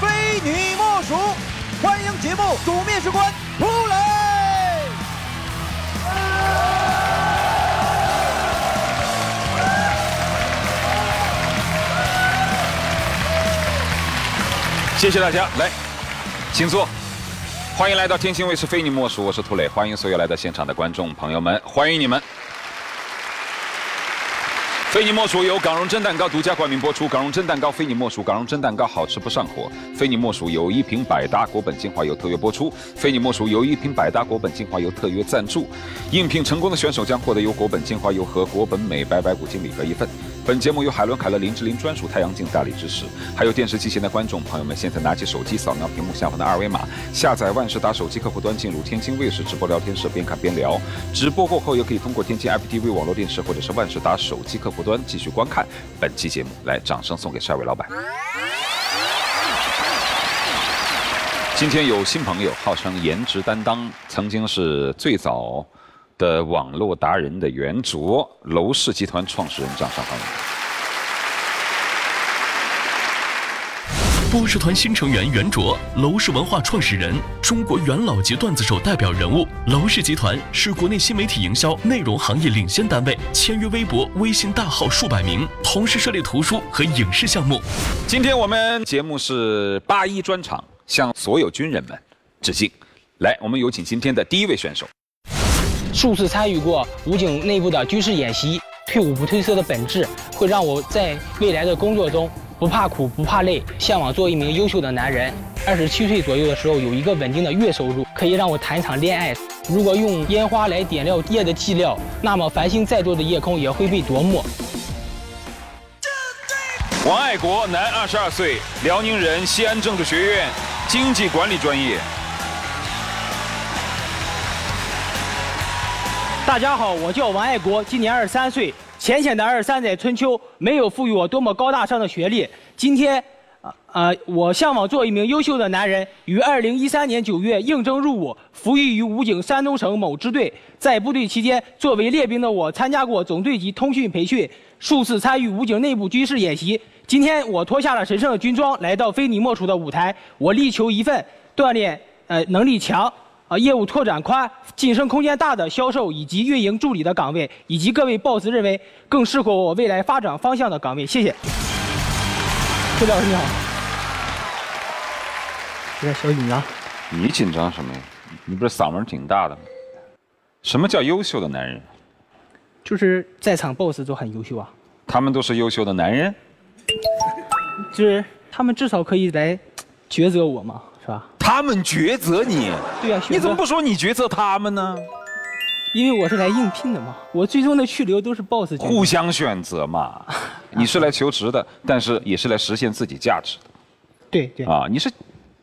非你莫属》，欢迎节目主面试官涂磊。谢谢大家，来，请坐。欢迎来到天津卫视《非你莫属》，我是涂磊，欢迎所有来到现场的观众朋友们，欢迎你们。非你莫属由港荣蒸蛋糕独家冠名播出，港荣蒸蛋糕非你莫属，港荣蒸蛋糕好吃不上火。非你莫属由一瓶百搭果本精华油特约播出，非你莫属由一瓶百搭果本精华油特约赞助。应聘成功的选手将获得由果本精华油和果本美白白骨精礼盒一份。本节目由海伦凯勒林志玲专属太阳镜大力支持。还有电视机前的观众朋友们，现在拿起手机扫描屏幕下方的二维码，下载万事达手机客户端，进入天津卫视直播聊天室，边看边聊。直播过后也可以通过天津 IPTV 网络电视或者是万事达手机客户端继续观看本期节目。来，掌声送给下一位老板。今天有新朋友，号称颜值担当，曾经是最早的网络达人的元祖，楼氏集团创始人，掌声欢迎。波士团新成员袁卓，楼氏文化创始人，中国元老级段子手代表人物。楼氏集团是国内新媒体营销内容行业领先单位，签约微博、微信大号数百名，同时设立图书和影视项目。今天我们节目是八一专场，向所有军人们致敬。来，我们有请今天的第一位选手。数次参与过武警内部的军事演习，退伍不褪色的本质会让我在未来的工作中不怕苦不怕累，向往做一名优秀的男人。二十七岁左右的时候，有一个稳定的月收入，可以让我谈一场恋爱。如果用烟花来点亮夜的寂寥，那么繁星再多的夜空也会被夺目。王爱国，男，二十二岁，辽宁人，西安政治学院经济管理专业。大家好，我叫王爱国，今年二十三岁。浅浅的二十三载春秋，没有赋予我多么高大上的学历。今天，呃呃，我向往做一名优秀的男人。于二零一三年九月应征入伍，服役于武警山东省某支队。在部队期间，作为列兵的我，参加过总队级通讯培训，数次参与武警内部军事演习。今天，我脱下了神圣的军装，来到非你莫属的舞台。我力求一份锻炼，呃，能力强。啊，业务拓展宽、晋升空间大的销售以及运营助理的岗位，以及各位 boss 认为更适合我未来发展方向的岗位，谢谢。崔老师你好，有点小紧张。你紧张什么呀？你不是嗓门挺大的吗？什么叫优秀的男人？就是在场 boss 都很优秀啊。他们都是优秀的男人。就是他们至少可以来抉择我嘛？他们抉择你？对呀、你怎么不说你抉择他们呢？因为我是来应聘的嘛，我最终的去留都是 boss。互相选择嘛。你是来求职的，但是也是来实现自己价值的对对。啊。你是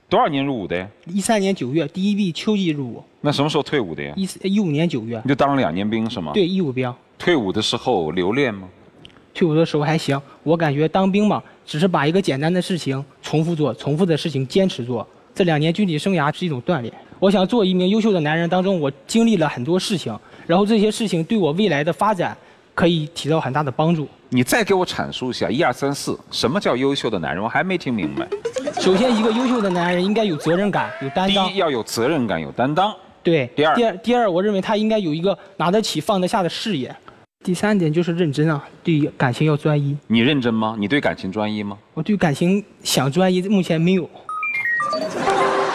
多少年入伍的呀？一三年九月第一批秋季入伍，那什么时候退伍的呀？一一五年九月你，就当了两年兵是吗？。对义务兵。退伍的时候留恋吗？退伍的时候还行，我感觉当兵嘛，只是把一个简单的事情重复做，重复的事情坚持做。这两年军旅生涯是一种锻炼。我想做一名优秀的男人当中，我经历了很多事情，然后这些事情对我未来的发展可以起到很大的帮助。你再给我阐述一下一二三四，什么叫优秀的男人？我还没听明白。首先，一个优秀的男人应该有责任感，有担当第一。要有责任感，有担当。对。第二第二，第二，我认为他应该有一个拿得起放得下的事业。第三点就是认真啊，对感情要专一。你认真吗？你对感情专一吗？我对感情想专一，目前没有。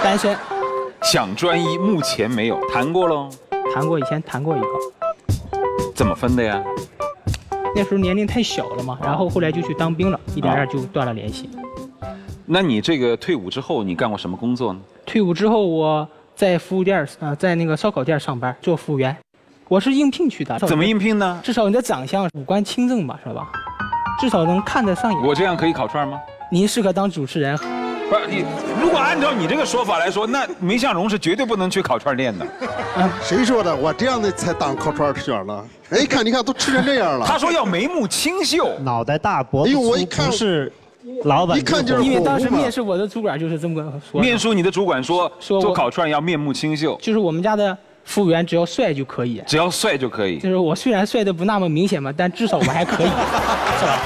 单身，想专一，目前没有谈过喽。谈过以前谈过一个，怎么分的呀？那时候年龄太小了嘛，然后后来就去当兵了，一点点就断了联系。那你这个退伍之后，你干过什么工作呢？退伍之后，我在服务店儿呃，在那个烧烤店上班做服务员，我是应聘去的。怎么应？聘呢？至少你的长相五官清正吧，是吧？至少能看得上眼。我这样可以烤串吗？您适合当主持人。不是你，如果按照你这个说法来说，那梅向荣是绝对不能去烤串店的。谁说的？我这样的才当烤串圈了。哎，看你看都吃成这样了。他说要眉目清秀，脑袋大脖子哎呦我粗一看不是老板一看就是因为当时面试我的主管就是这么说的。面试你的主管说说我做烤串要面目清秀，就是我们家的服务员只要帅就可以。只要帅就可以。就是我虽然帅的不那么明显嘛，但至少我还可以，是吧？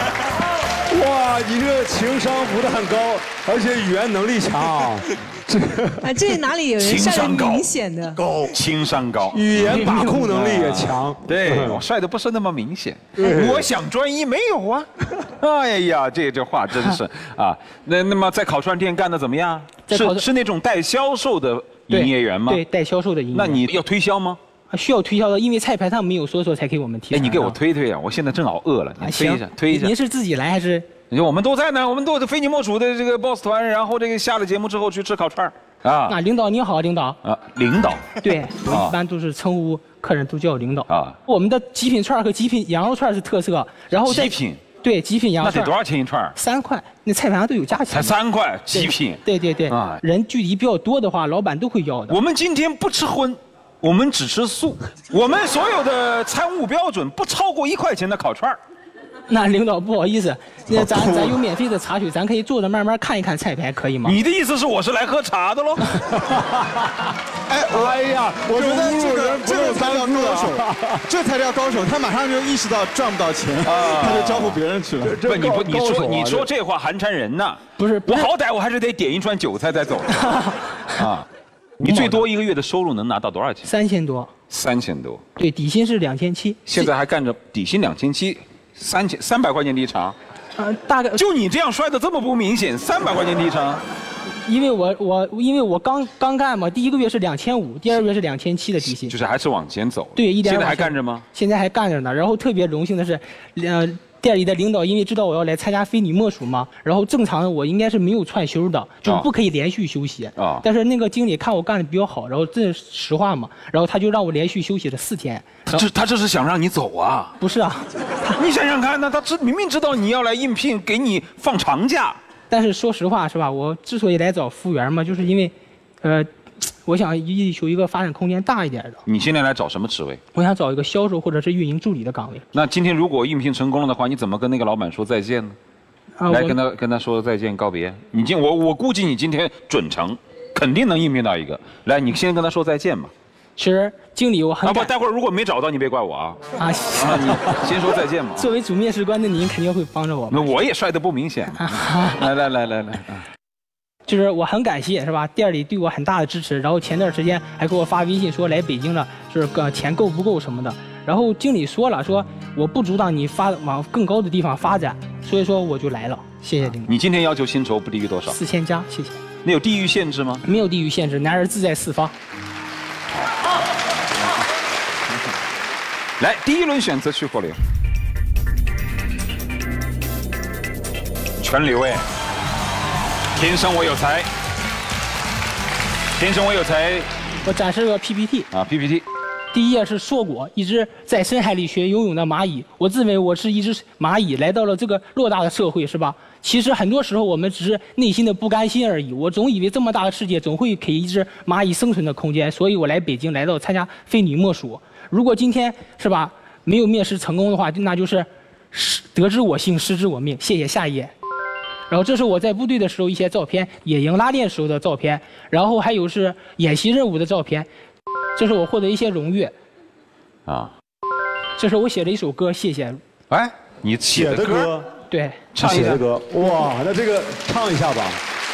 哇，你这个情商不但高，而且语言能力强，这 啊，这哪里有人晒得明显的？高，情商高，语言把控能力也强。对，我帅的不是那么明显。我想专一没有啊。哎呀，这这话真是啊。那那么在烤串店干的怎么样？是是那种带销售的营业员吗？对，带销售的营业员。那你要推销吗？啊需要推销的，因为菜牌上没有说说才给我们提哎，你给我推推啊！我现在正好饿了，你啊，推一下行，，推一下您。是自己来还是？你说我们都在呢，我们都非你莫属的这个 boss 团，然后这个下了节目之后去吃烤串儿啊那领导您好，领导。啊，领导对，我啊一般都是称呼客人都叫领导。啊，我们的极品串儿和极品羊肉串儿是特色，然后极品，对极品羊肉串那得多少钱一串？三块，那菜盘上都有价钱。才三块，极品。对对对，啊人距离比较多的话，老板都会要的。我们今天不吃荤，我们只吃素，我们所有的餐务标准不超过一块钱的烤串儿。那领导不好意思，那咱咱有免费的茶水，咱可以坐着慢慢看一看菜牌，可以吗？你的意思是我是来喝茶的喽？哎，哎呀，我觉得这个这个才叫高啊手，这才叫高手。他马上就意识到赚不到钱，他就招呼别人去了。不，你不，你说啊你说这话寒碜人呢？不是，不是我好歹我还是得点一串韭菜再走 啊。你最多一个月的收入能拿到多少钱？三千多，三千多。对，底薪是两千七。现在还干着底薪两千七，三千三百块钱的一场，呃，大概就你这样摔的这么不明显，三百块钱的一场，因为我我因为我刚刚干嘛，第一个月是两千五，第二个月是两千七的底薪就。是还是往前走。对，一点现在还干着吗？？现在还干着呢。然后特别荣幸的是，呃，店里的领导因为知道我要来参加非你莫属嘛，然后正常的我应该是没有串休的，就不可以连续休息。啊但是那个经理看我干的比较好，然后这是实话嘛，然后他就让我连续休息了四天。他这他这是想让你走啊！不是啊，你想想看，那他知明明知道你要来应聘，给你放长假，但是说实话是吧？我之所以来找服务员嘛，就是因为，呃，我想一求一个发展空间大一点的，你现在来找什么职位？我想找一个销售或者是运营助理的岗位。那今天如果应聘成功了的话，你怎么跟那个老板说再见呢？啊，来跟他跟他说再见告别。你今我我估计你今天准成，肯定能应聘到一个。来，你先跟他说再见吧。其实经理我很啊不，待会儿如果没找到你别怪我啊。啊，啊，你先说再见嘛。作为主面试官的您肯定会帮着我那。我也帅的不明显。来来来来来，啊就是我很感谢是吧？店里对我很大的支持，然后前段时间还给我发微信说来北京了，就是个钱够不够什么的。然后经理说了，说我不阻挡你发往更高的地方发展，所以说我就来了。谢谢领导。你今天要求薪酬不低于多少？四千加，谢谢。那有地域限制吗？没有地域限制，男人自在四方。来，第一轮选择去或留。全留哎！天生我有才，天生我有才我展示个 PPT，啊！PPT，第一页是硕果，一只在深海里学游泳的蚂蚁。我自认为我是一只蚂蚁，来到了这个偌大的社会，是吧？其实很多时候我们只是内心的不甘心而已。我总以为这么大的世界总会给一只蚂蚁生存的空间，所以我来北京，来到参加非你莫属。如果今天是吧没有面试成功的话，那就是失得知我幸，失之我命。谢谢，下一页。然后这是我在部队的时候一些照片，野营拉练时候的照片，然后还有是演习任务的照片，这是我获得一些荣誉，啊！这是我写的一首歌，谢谢。哎，你写写的歌，对，唱一下写的。歌，哇，那这个唱一下吧。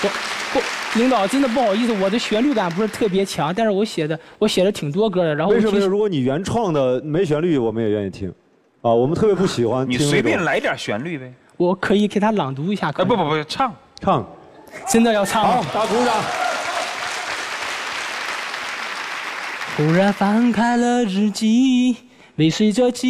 不不，领导真的不好意思，我的旋律感不是特别强，但是我写的我写了挺多歌的，然后为什么如果你原创的没旋律，我们也愿意听。啊，我们特别不喜欢你随便来点旋律呗。我可以给他朗读一下，可哎，不不不，唱。唱。真的要唱吗好，大家鼓掌。忽然翻开了日记，尾随着记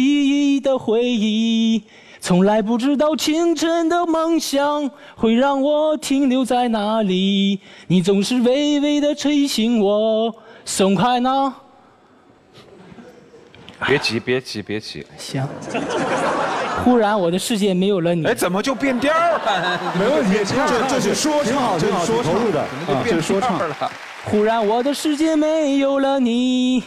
忆的回忆，从来不知道清晨的梦想会让我停留在哪里。你总是微微的吹醒我，松开那别急，别急，别急。行。忽然我的世界没有了你哎，，怎么就变调了？没问题，唱这这是说挺好，唱，这挺好，是说唱挺投入的。就变这是说唱调了。忽然我的世界没有了你，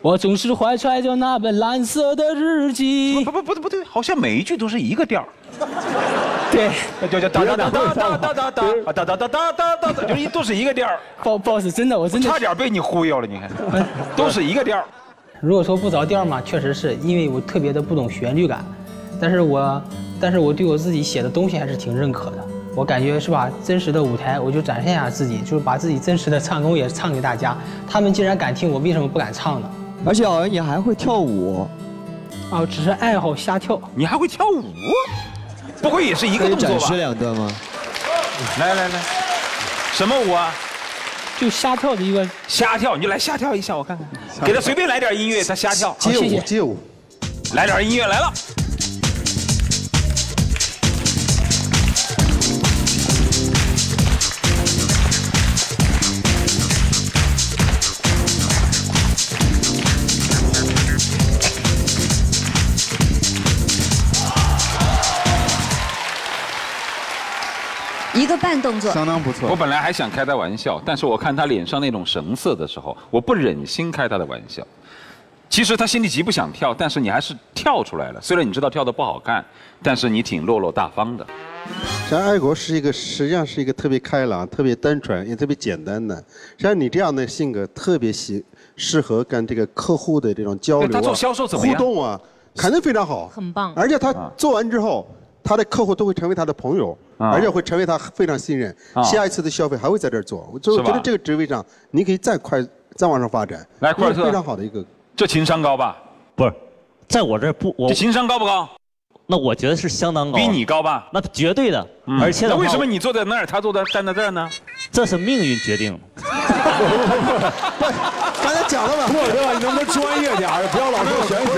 我总是怀揣着那本蓝色的日记不。不不不对，好像每一句都是一个调儿。对就叫哒哒哒哒哒哒哒哒哒哒哒哒哒哒，就是一都是一个调儿。，boss boss，真的我真的差点被你忽悠了，你看，都是一个调儿。如果说不着调嘛，确实是因为我特别的不懂旋律感，但是我但是我对我自己写的东西还是挺认可的。我感觉是吧，真实的舞台我就展现一下自己，就是把自己真实的唱功也唱给大家。他们既然敢听，我为什么不敢唱呢？而且好像你还会跳舞，啊，只是爱好瞎跳。你还会跳舞？不会也是一个动作吧？展示两段吗？来来来，什么舞啊？就瞎跳的一个瞎跳，你就来瞎跳一下，我看看。给他随便来点音乐，他瞎跳。街舞谢谢街舞，来点音乐来了。一个半动作，相当不错。我本来还想开他玩笑，但是我看他脸上那种神色的时候，我不忍心开他的玩笑。其实他心里极不想跳，但是你还是跳出来了。虽然你知道跳的不好看，但是你挺落落大方的。像爱国是一个，实际上是一个特别开朗、特别单纯也特别简单的。像你这样的性格，特别喜适合跟这个客户的这种交流啊、他做销售怎么样互动啊，肯定非常好，很棒而且他做完之后，他的客户都会成为他的朋友，啊而且会成为他非常信任，啊下一次的消费还会在这儿做。我就觉得这个职位上，你可以再快再往上发展。来库尔特非常好的一个。这情商高吧？不是，在我这儿不，我这情商高不高？那我觉得是相当高，比你高吧？那绝对的，嗯而且那为什么你坐在那儿，他坐在站在这儿呢？这是命运决定的。刚才讲了嘛，库尔特，你能不能专业点儿？不要老说玄学，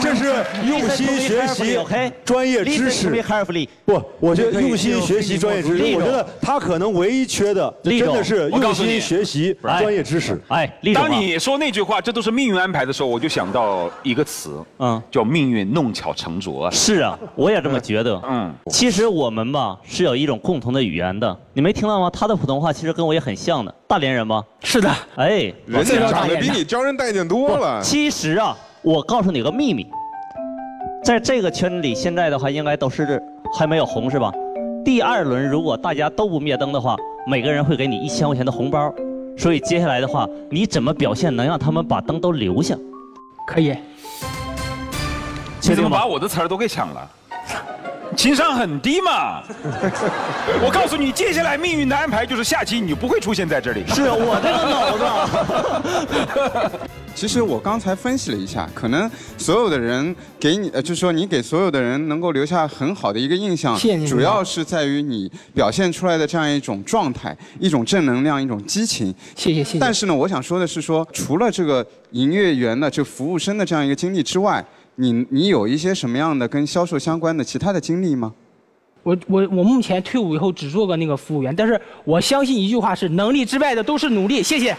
这是用心学习专业知识。不，我觉得用心学习专业知识，我觉得他可能唯一缺的，真的是用心学习哎专业知识。哎，当你说那句话，这都是命运安排的时候，我就想到一个词，嗯，叫命运弄巧成拙啊。是啊，我也这么觉得。嗯，其实我们吧是有一种共同的语言的，你没听到吗？他的普通话其实跟我也很像的，大连人吗？是的，哎，人家长得比你招人待见多了。其实啊，我告诉你个秘密，在这个圈子里，现在的话应该都是还没有红是吧？第二轮如果大家都不灭灯的话，每个人会给你一千块钱的红包。所以接下来的话，你怎么表现能让他们把灯都留下？可以。你怎么把我的词儿都给抢了？情商很低嘛！我告诉你，接下来命运的安排就是下期你就不会出现在这里。是我这个脑子。其实我刚才分析了一下，可能所有的人给你，呃，就是说你给所有的人能够留下很好的一个印象谢谢，主要是在于你表现出来的这样一种状态，一种正能量，一种激情。谢谢谢谢。但是呢，我想说的是说，除了这个营业员的这服务生的这样一个经历之外，你你有一些什么样的跟销售相关的其他的经历吗？我我我目前退伍以后只做过那个服务员，但是我相信一句话是能力之外的都是努力。谢谢。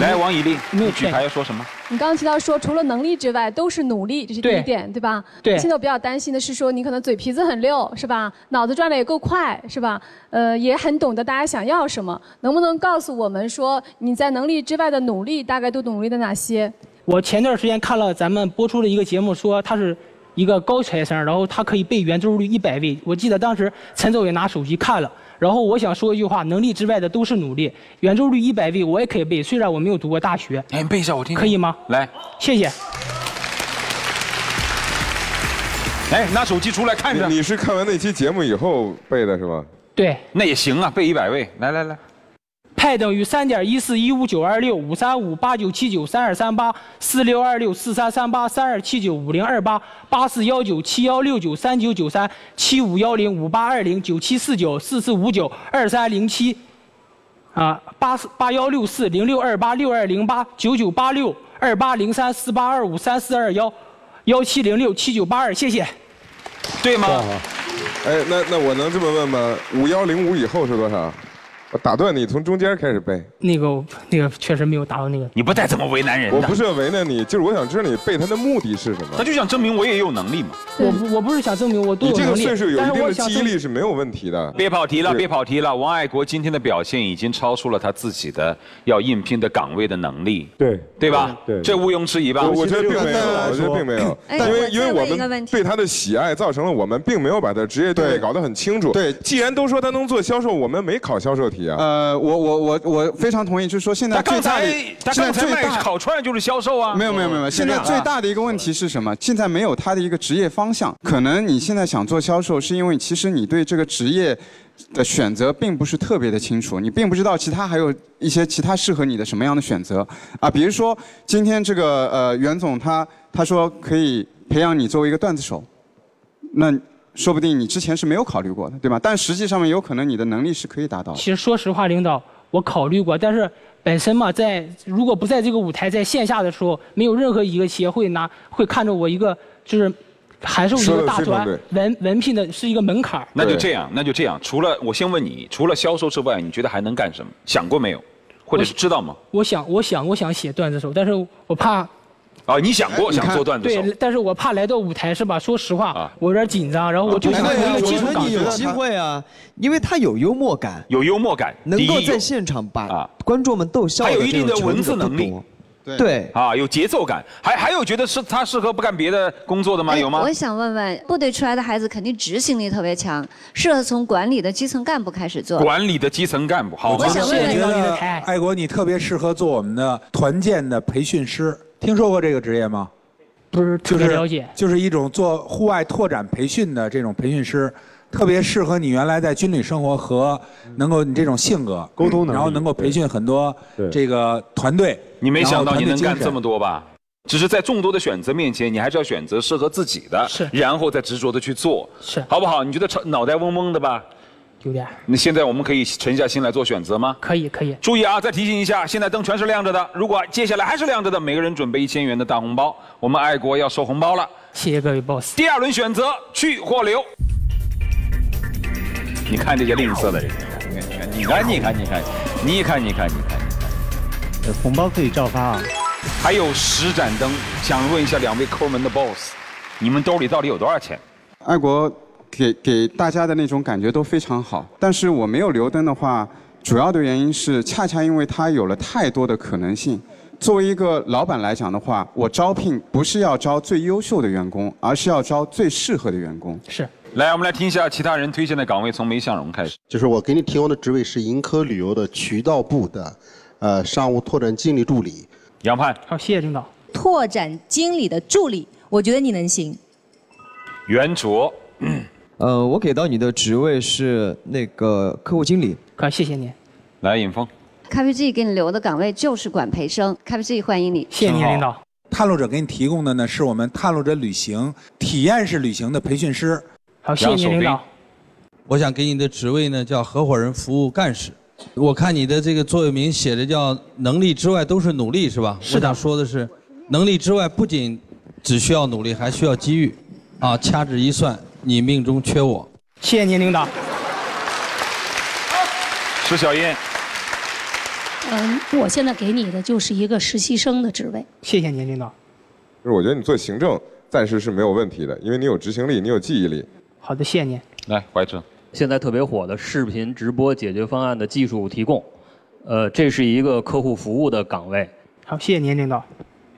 来，王以丽，你举没有骗牌要说什么？你刚刚提到说，除了能力之外都是努力，这是第一点，对吧？对现在我比较担心的是说，你可能嘴皮子很溜，是吧？脑子转的也够快，是吧？呃，也很懂得大家想要什么。能不能告诉我们说，你在能力之外的努力大概都努力了哪些？我前段时间看了咱们播出的一个节目，说他是一个高材生，然后他可以背圆周率一百位。我记得当时陈总也拿手机看了，然后我想说一句话：能力之外的都是努力。圆周率一百位我也可以背，虽然我没有读过大学。哎，你背一下我听听。可以吗？来，谢谢。哎，拿手机出来看着。你是看完那期节目以后背的是吧？对，那也行啊，背一百位。来来来，派等于三点一四一五九二六五三五八九七九三二三八四六二六四三三八三二七九五零二八八四幺九七幺六九三九九三七五幺零五八二零九七四九四四五九二三零七啊八四八幺六四零六二八六二零八九九八六二八零三四八二五三四二幺幺七零六七九八二，谢谢。对吗？哎，那那我能这么问吗？五幺零五以后是多少？我打断你，从中间开始背。那个那个确实没有达到那个。你不带这么为难人的。我不是要为难你，就是我想知道你背他的目的是什么。他就想证明我也有能力嘛。我不我不是想证明我都你这有能力，个岁数有一但是定的记忆力是没有问题的。别跑题了，别跑题了。王爱国今天的表现已经超出了他自己的要应聘的岗位的能力，对对吧？对这毋庸置疑吧？我我觉得并没有，我觉得并没有，哎因为因为我们对他的喜爱，造成了我们并没有把他职业定位搞得很清楚。对既然都说他能做销售，我们没考销售题。啊。呃，我我我我非常同意，就是说现在刚最大的现在刚才卖最大烤串就是销售啊，没有没有没有，现在最大的一个问题是什么？现在没有他的一个职业方向。可能你现在想做销售，是因为其实你对这个职业的选择并不是特别的清楚，你并不知道其他还有一些其他适合你的什么样的选择啊。比如说今天这个呃袁总他他说可以培养你作为一个段子手，那说不定你之前是没有考虑过的，对吧？但实际上面有可能你的能力是可以达到的。其实说实话，领导，我考虑过，但是本身嘛，在如果不在这个舞台，在线下的时候，没有任何一个企业会拿会看着我一个就是函授一个大专文文凭的是一个门槛那就这样，那就这样。除了我先问你，除了销售之外，你觉得还能干什么？想过没有？或者是知道吗？我想，我想，我想写段子手，但是我怕。啊，你想过想做段子手？对，但是我怕来到舞台是吧？说实话，我有点紧张，然后我就想一个基觉得你有。机会啊，因为他有幽默感，有幽默感，能够在现场把观众们逗笑他有的一定的文这种程度字能力对啊，有节奏感，还还有觉得是他适合不干别的工作的吗？哎有吗？我想问问，部队出来的孩子肯定执行力特别强，适合从管理的基层干部开始做。管理的基层干部，好吗？我想问问觉得爱国，你特别适合做我们的团建的培训师，听说过这个职业吗？不是特别了解。就是一种做户外拓展培训的这种培训师，特别适合你原来在军旅生活和能够你这种性格沟通然后能够培训很多这个团队。你没想到你能干这么多。多吧？只是在众多的选择面前，你还是要选择适合自己的，是，然后再执着的去做，是，好不好？你觉得脑袋嗡嗡的吧？有点。那现在我们可以沉下心来做选择吗？可以，可以。注意啊！再提醒一下，现在灯全是亮着的。如果接下来还是亮着的，每个人准备一千元的大红包。我们爱国要收红包了。谢谢各位 boss。第二轮选择去或留。你看这些吝啬的人，你看，你看，你看，你看，你看，你看，你看，你看红包可以照发啊。还有十盏灯，想问一下两位抠门的 boss，你们兜里到底有多少钱？爱国给给大家的那种感觉都非常好，但是我没有留灯的话，主要的原因是恰恰因为它有了太多的可能性。作为一个老板来讲的话，我招聘不是要招最优秀的员工，而是要招最适合的员工。是。来，我们来听一下其他人推荐的岗位，从梅向荣开始。就是我给你提供的职位是盈科旅游的渠道部的，呃，商务拓展经理助理。杨盼。好，谢谢领导。拓展经理的助理，我觉得你能行。袁卓。呃，我给到你的职位是那个客户经理。好，谢谢你。来，尹峰。KPG 给你留的岗位就是管培生，KPG 欢迎你。谢谢您，领导。探路者给你提供的呢，是我们探路者旅行体验式旅行的培训师。好，谢谢您，领导。我想给你的职位呢叫合伙人服务干事。我看你的这个座右铭写的叫“能力之外都是努力”，是吧？是的我想说的是，能力之外不仅只需要努力，还需要机遇。啊，掐指一算，你命中缺我。谢谢您，领导。石小燕。嗯，我现在给你的就是一个实习生的职位。谢谢您，领导。就是我觉得你做行政暂时是没有问题的，因为你有执行力，你有记忆力。好的，谢谢您。来，怀志。现在特别火的视频直播解决方案的技术提供，呃，这是一个客户服务的岗位。好，谢谢您，领导。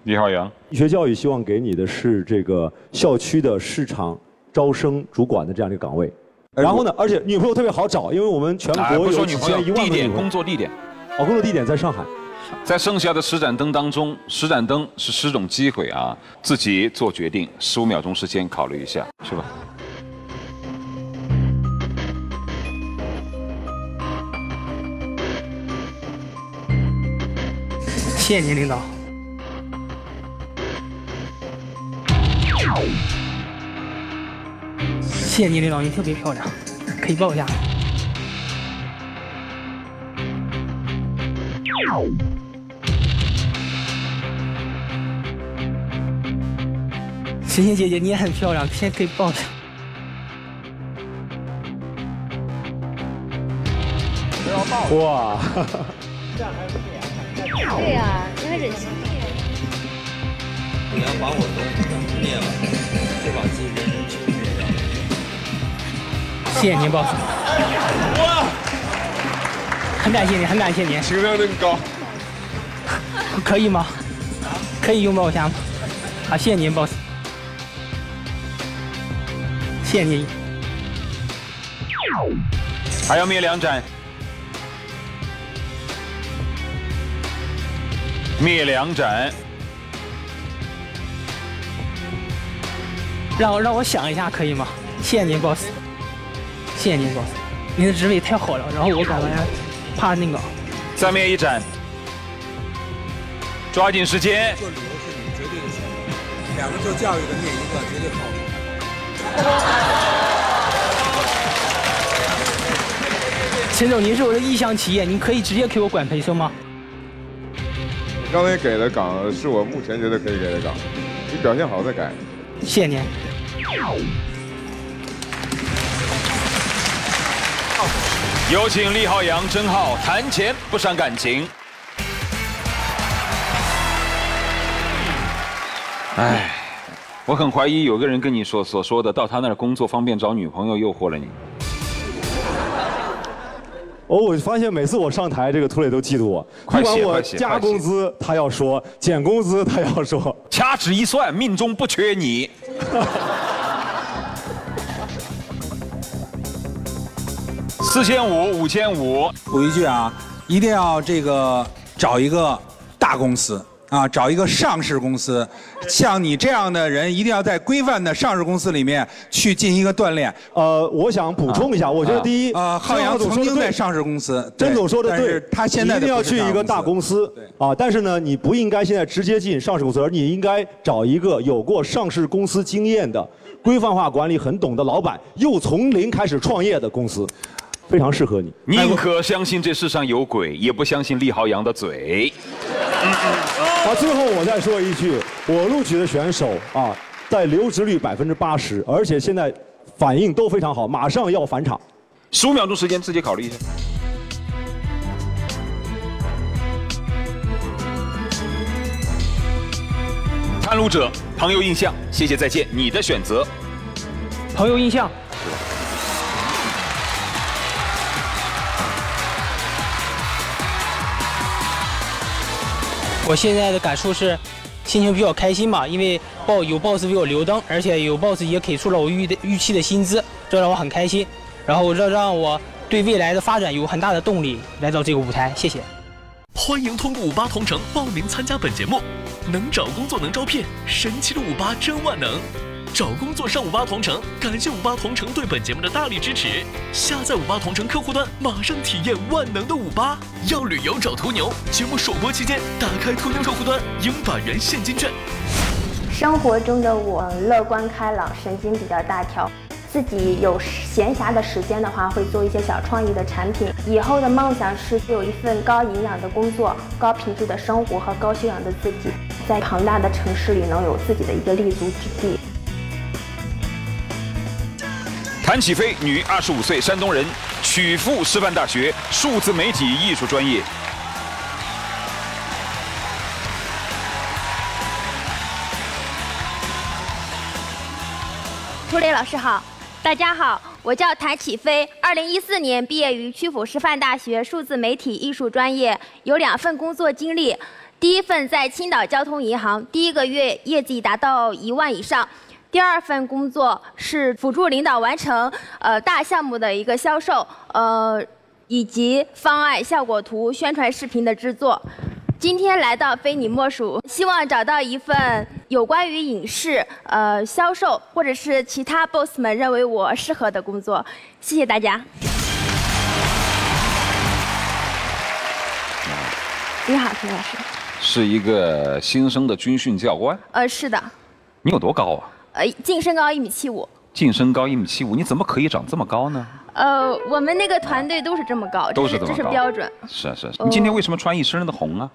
李浩洋。医学教育希望给你的是这个校区的市场招生主管的这样一个岗位。然后呢，而且女朋友特别好找，因为我们全哎，国有几千一，万女朋友地点个女朋友。工作地点。哦，工作地点在上海。在剩下的十盏灯当中，十盏灯是十种机会啊，自己做决定，十五秒钟时间考虑一下，是吧？谢谢您，领导。谢谢您，领导，您特别漂亮，可以抱一下。神仙姐姐，你也很漂亮，现在可以抱一下。哇！对呀、你还忍心你要把我都当灭了，就把自己人生全灭掉。谢谢您，boss。哇！很感谢您，很感谢您。情商真高。可以吗？可以拥抱一下吗？好，谢谢您，boss。谢谢您。还要灭两盏。灭两斩，让我让我想一下，可以吗？谢谢您，boss。谢谢您，boss。您的职位太好了，然后我感觉怕那个。再灭一斩，抓紧时间。做旅游是你绝对的选择，两个做教育的灭一个绝对靠谱。陈总，您是我的意向企业，您可以直接给我管培生吗？你刚才给的岗是我目前觉得可以给的岗，你表现好再改。谢谢您。有请厉浩洋、甄浩谈钱不伤感情。哎，我很怀疑有个人跟你说所说的到他那儿工作方便找女朋友，诱惑了你。哦，我发现每次我上台，这个涂磊都嫉妒我。快不管我加工资，他要说；减工资，他要说。掐指一算，命中不缺你。四千五，五千五。补一句啊，一定要这个找一个大公司啊，找一个上市公司。像你这样的人，一定要在规范的上市公司里面去进行一个锻炼。呃，我想补充一下，我觉得第一，啊，浩洋曾经在上市公司，曾总说的对，他现在一定要去一个大公司啊，但是呢，你不应该现在直接进上市公司，而你应该找一个有过上市公司经验的、规范化管理很懂的老板，又从零开始创业的公司，非常适合你。宁可相信这世上有鬼，也不相信厉浩洋的嘴。啊，最后我再说一句，我录取的选手啊，在留职率百分之八十，而且现在反应都非常好，马上要返场。十五秒钟时间，自己考虑一下。探路者，朋友印象，谢谢再见，你的选择。朋友印象。我现在的感受是，心情比较开心吧，因为 boss 有 boss 为我留灯，而且有 boss 也给出了我预的预期的薪资，这让我很开心。然后这让我对未来的发展有很大的动力，来到这个舞台。谢谢。欢迎通过五八同城报名参加本节目，能找工作能招聘，神奇的五八真万能。找工作上五八同城，感谢五八同城对本节目的大力支持。下载五八同城客户端，马上体验万能的五八。要旅游找途牛，节目首播期间打开途牛客户端，赢百元现金券。生活中的我乐观开朗，神经比较大条。自己有闲暇的时间的话，会做一些小创意的产品。以后的梦想是有一份高营养的工作、高品质的生活和高修养的自己，在庞大的城市里能有自己的一个立足之地。谭启飞，女，二十五岁，山东人，曲阜师范大学数字媒体艺术专业。涂磊老师好，大家好，我叫谭启飞，二零一四年毕业于曲阜师范大学数字媒体艺术专业，有两份工作经历，第一份在青岛交通银行，第一个月业绩达到一万以上。第二份工作是辅助领导完成呃大项目的一个销售，呃以及方案、效果图、宣传视频的制作。今天来到非你莫属，希望找到一份有关于影视、呃销售或者是其他 boss 们认为我适合的工作。谢谢大家。你好，陈老师。是一个新生的军训教官。呃，是的，你有多高啊？呃，净身高一米七五。净身高一米七五，你怎么可以长这么高呢？呃，我们那个团队都是这么高，都这这是是这是标准。是啊是啊。哦你今天为什么穿一身的红啊？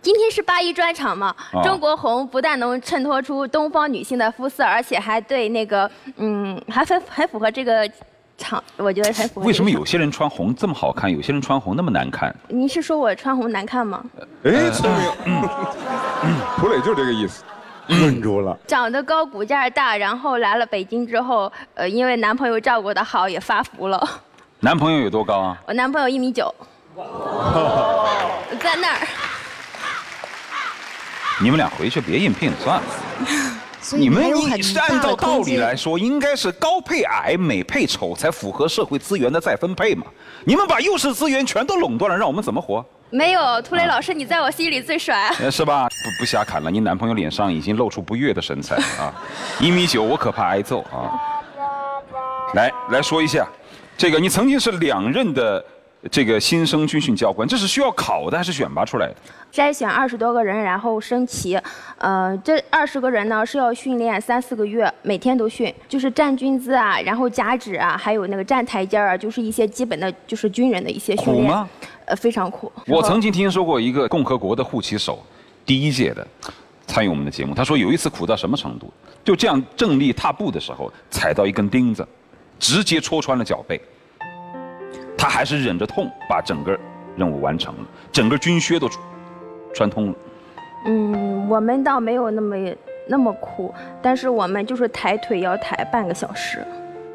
今天是八一专场嘛，啊中国红不但能衬托出东方女性的肤色，而且还对那个嗯，还很很符合这个场，我觉得很符合。为什么？有些人穿红这么好看，有些人穿红那么难看？您是说我穿红难看吗？哎，聪明，涂磊就是这个意思，稳住了。长得高，骨架大，然后来了北京之后，呃，因为男朋友照顾的好，也发福了。男朋友有多高啊？我男朋友一米九，在那儿。你们俩回去别应聘算了。你们还有很应是按照道理来说，应该是高配矮、美配丑才符合社会资源的再分配嘛。你们把优势资源全都垄断了，让我们怎么活？没有，涂磊老师，你在我心里最帅。呃是吧？不不瞎侃了，你男朋友脸上已经露出不悦的神采啊！一米九，我可怕挨揍啊！来来说一下，这个你曾经是两任的这个新生军训教官，这是需要考的还是选拔出来的？筛选二十多个人，然后升旗。呃，这二十个人呢是要训练三四个月，每天都训，就是站军姿啊，然后夹指啊，还有那个站台阶啊，就是一些基本的，就是军人的一些训练。苦吗？呃，非常苦。我曾经听说过一个共和国的护旗手，第一届的，参与我们的节目。他说有一次苦到什么程度？就这样正立踏步的时候，踩到一根钉子，直接戳穿了脚背。他还是忍着痛把整个任务完成了，整个军靴都穿通了。嗯，我们倒没有那么那么苦，但是我们就是抬腿要抬半个小时，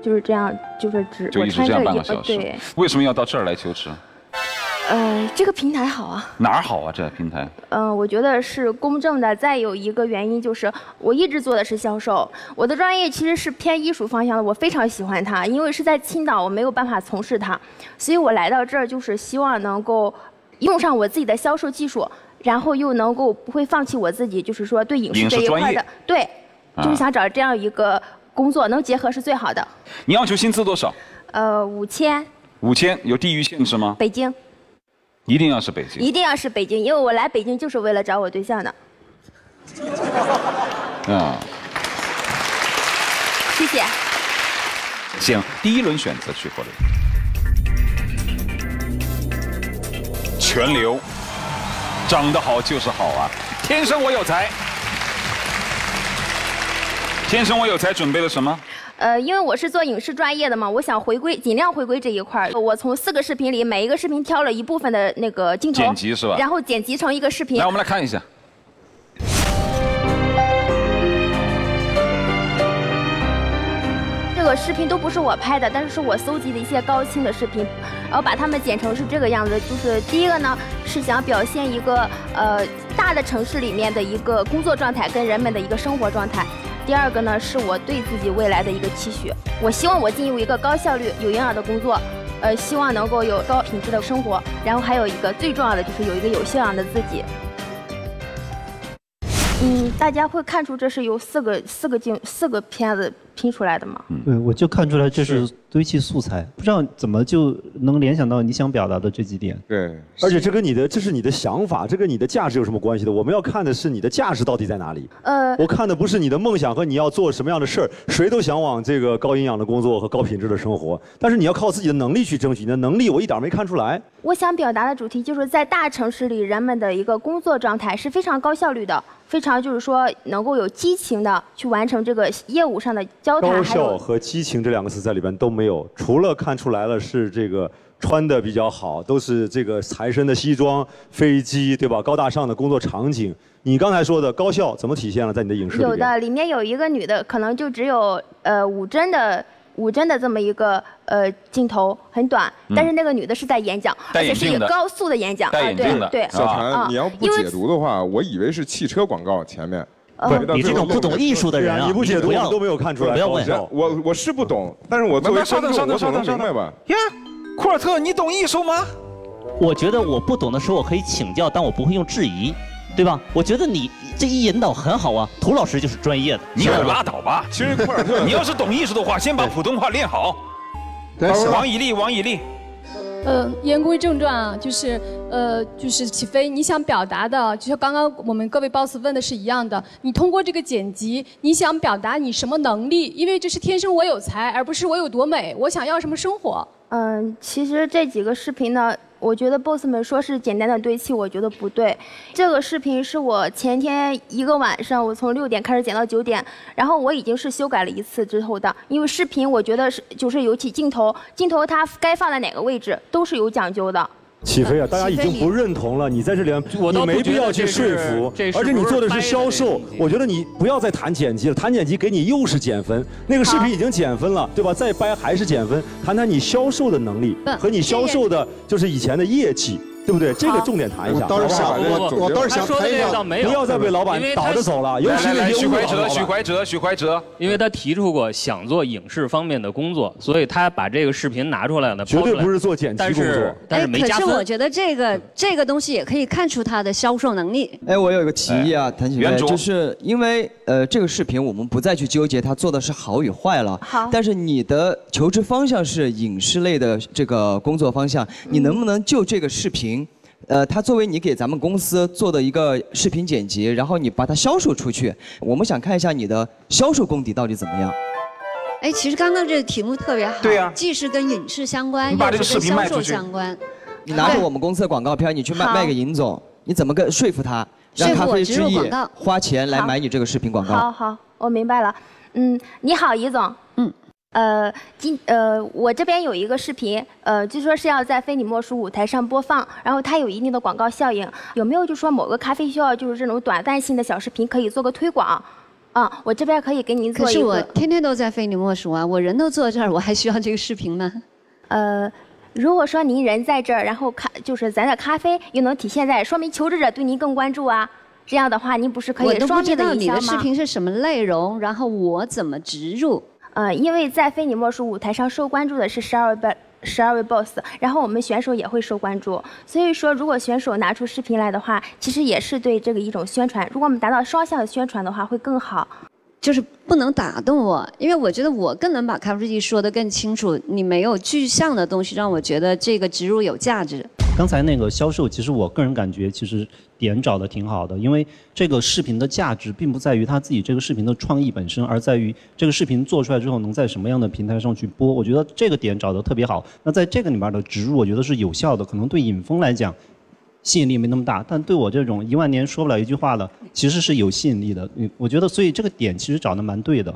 就是这样，就是只就一直这样半个小时。对，为什么要到这儿来求职？呃，这个平台好啊。哪儿好啊？这平台？嗯，我觉得是公正的。再有一个原因就是，我一直做的是销售，我的专业其实是偏艺术方向的，我非常喜欢它。因为是在青岛，我没有办法从事它，所以我来到这儿就是希望能够用上我自己的销售技术，然后又能够不会放弃我自己，就是说对影视这一块的，对，啊就是想找这样一个工作能结合是最好的。你要求薪资多少？呃，五千，五千，有地域限制吗？北京，一定要是北京。一定要是北京，因为我来北京就是为了找我对象的。啊，谢谢。行，第一轮选择去火力，全流，长得好就是好啊，天生我有才，天生我有才，准备了什么？呃，因为我是做影视专业的嘛，我想回归，尽量回归这一块儿。我从四个视频里，每一个视频挑了一部分的那个镜头，剪辑是吧然后剪辑成一个视频。来，我们来看一下。这个视频都不是我拍的，但是是我搜集的一些高清的视频，然后把它们剪成是这个样子。就是第一个呢，是想表现一个呃大的城市里面的一个工作状态跟人们的一个生活状态。第二个呢，是我对自己未来的一个期许。我希望我进入一个高效率、有营养的工作，呃，希望能够有高品质的生活。然后还有一个最重要的就是有一个有修养的自己。嗯，大家会看出这是由四个四个镜四个片子拼出来的吗？对，我就看出来这是堆砌素材，不知道怎么就能联想到你想表达的这几点。对，而且这跟你的这是你的想法，这跟你的价值有什么关系的？我们要看的是你的价值到底在哪里。呃，我看的不是你的梦想和你要做什么样的事儿，谁都向往这个高营养的工作和高品质的生活，但是你要靠自己的能力去争取，你的能力我一点没看出来。我想表达的主题就是在大城市里，人们的一个工作状态是非常高效率的，非常就是说能够有激情的去完成这个业务上的交谈，高效和激情这两个词在里边都没有，除了看出来了是这个穿的比较好，都是这个财神的西装、飞机，对吧？高大上的工作场景。你刚才说的高效怎么体现了在你的影视里？有的里面有一个女的，可能就只有呃五帧的五帧的这么一个呃镜头，很短，嗯但是那个女的是在演讲，而且是一个高速的演讲，啊，对对，小啊陈，你要不解读的话，我以为是汽车广告前面。哦回到你这种不懂艺术的人啊你不解读你不要我都没有看出来。不要问我我是不懂，但是我作为稍等稍等观众，我总能稍等明白吧？呀，库尔特，你懂艺术吗？我觉得我不懂的时候我可以请教，但我不会用质疑，对吧？我觉得你这一引导很好啊，涂老师就是专业的。你可拉倒吧！其实库尔特，你要是懂艺术的话，先把普通话练好。王以利，王以利，呃，言归正传啊，就是呃，就是起飞，你想表达的，就像刚刚我们各位 boss 问的是一样的。你通过这个剪辑，你想表达你什么能力？因为这是天生我有才，而不是我有多美，我想要什么生活。嗯，其实这几个视频呢，我觉得 boss 们说是简单的堆砌，我觉得不对。这个视频是我前天一个晚上，我从六点开始剪到九点，然后我已经是修改了一次之后的。因为视频我觉得是就是尤其镜头，镜头它该放在哪个位置都是有讲究的。起飞啊！大家已经不认同了，你在这里面我你没必要去说服而且你做的是销售，我觉得你不要再谈剪辑了，谈剪辑给你又是减分，那个视频已经减分了，对吧？再掰还是减分，谈谈你销售的能力嗯和你销售的就是以前的业绩，对不对？这个重点谈一下。我倒是想我我倒是想谈一下不要再被老板倒着走了，尤其那些误导的老板。怀哲，许怀哲，因为他提出过想做影视方面的工作，所以他把这个视频拿出来了，绝对不是做剪辑工作是但是没可加分。是我觉得这个这个东西也可以看出他的销售能力。哎，我有一个提议啊，谭启飞，袁卓就是因为呃这个视频我们不再去纠结他做的是好与坏了，好但是你的求职方向是影视类的这个工作方向，你能不能就这个视频？呃，它作为你给咱们公司做的一个视频剪辑，然后你把它销售出去，我们想看一下你的销售功底到底怎么样。哎，其实刚刚这个题目特别好，对呀既是跟影视相关，你把这个又是跟销售视频卖出去相关。你拿着我们公司的广告片，你去卖卖给尹总，你怎么跟说服他，让说服我咖啡之意植入广告花钱来买你这个视频广告？好好，我明白了。嗯，你好，尹总。嗯。呃，今呃，我这边有一个视频，呃，据说是要在非你莫属舞台上播放，然后它有一定的广告效应。有没有就说某个咖啡需要就是这种短暂性的小视频可以做个推广？啊，我这边可以给您做一个。可是我天天都在非你莫属啊，我人都坐这儿，我还需要这个视频吗？呃，如果说您人在这儿，然后咖就是咱的咖啡又能体现在，说明求职者对您更关注啊。这样的话，您不是可我都不以双知道你面的营销吗？的视频是什么内容，然后我怎么植入？呃，因为在非你莫属舞台上受关注的是十二位 b 十二位 boss，然后我们选手也会受关注，所以说如果选手拿出视频来的话，其实也是对这个一种宣传。如果我们达到双向的宣传的话，会更好。就是不能打动我，因为我觉得我更能把咖啡机说得更清楚。你没有具象的东西，让我觉得这个植入有价值。刚才那个销售，其实我个人感觉其实点找的挺好的，因为这个视频的价值并不在于他自己这个视频的创意本身，而在于这个视频做出来之后能在什么样的平台上去播。我觉得这个点找的特别好。那在这个里面的植入，我觉得是有效的。可能对尹峰来讲，吸引力没那么大，但对我这种一万年说不了一句话的，其实是有吸引力的。嗯，我觉得所以这个点其实找的蛮对的。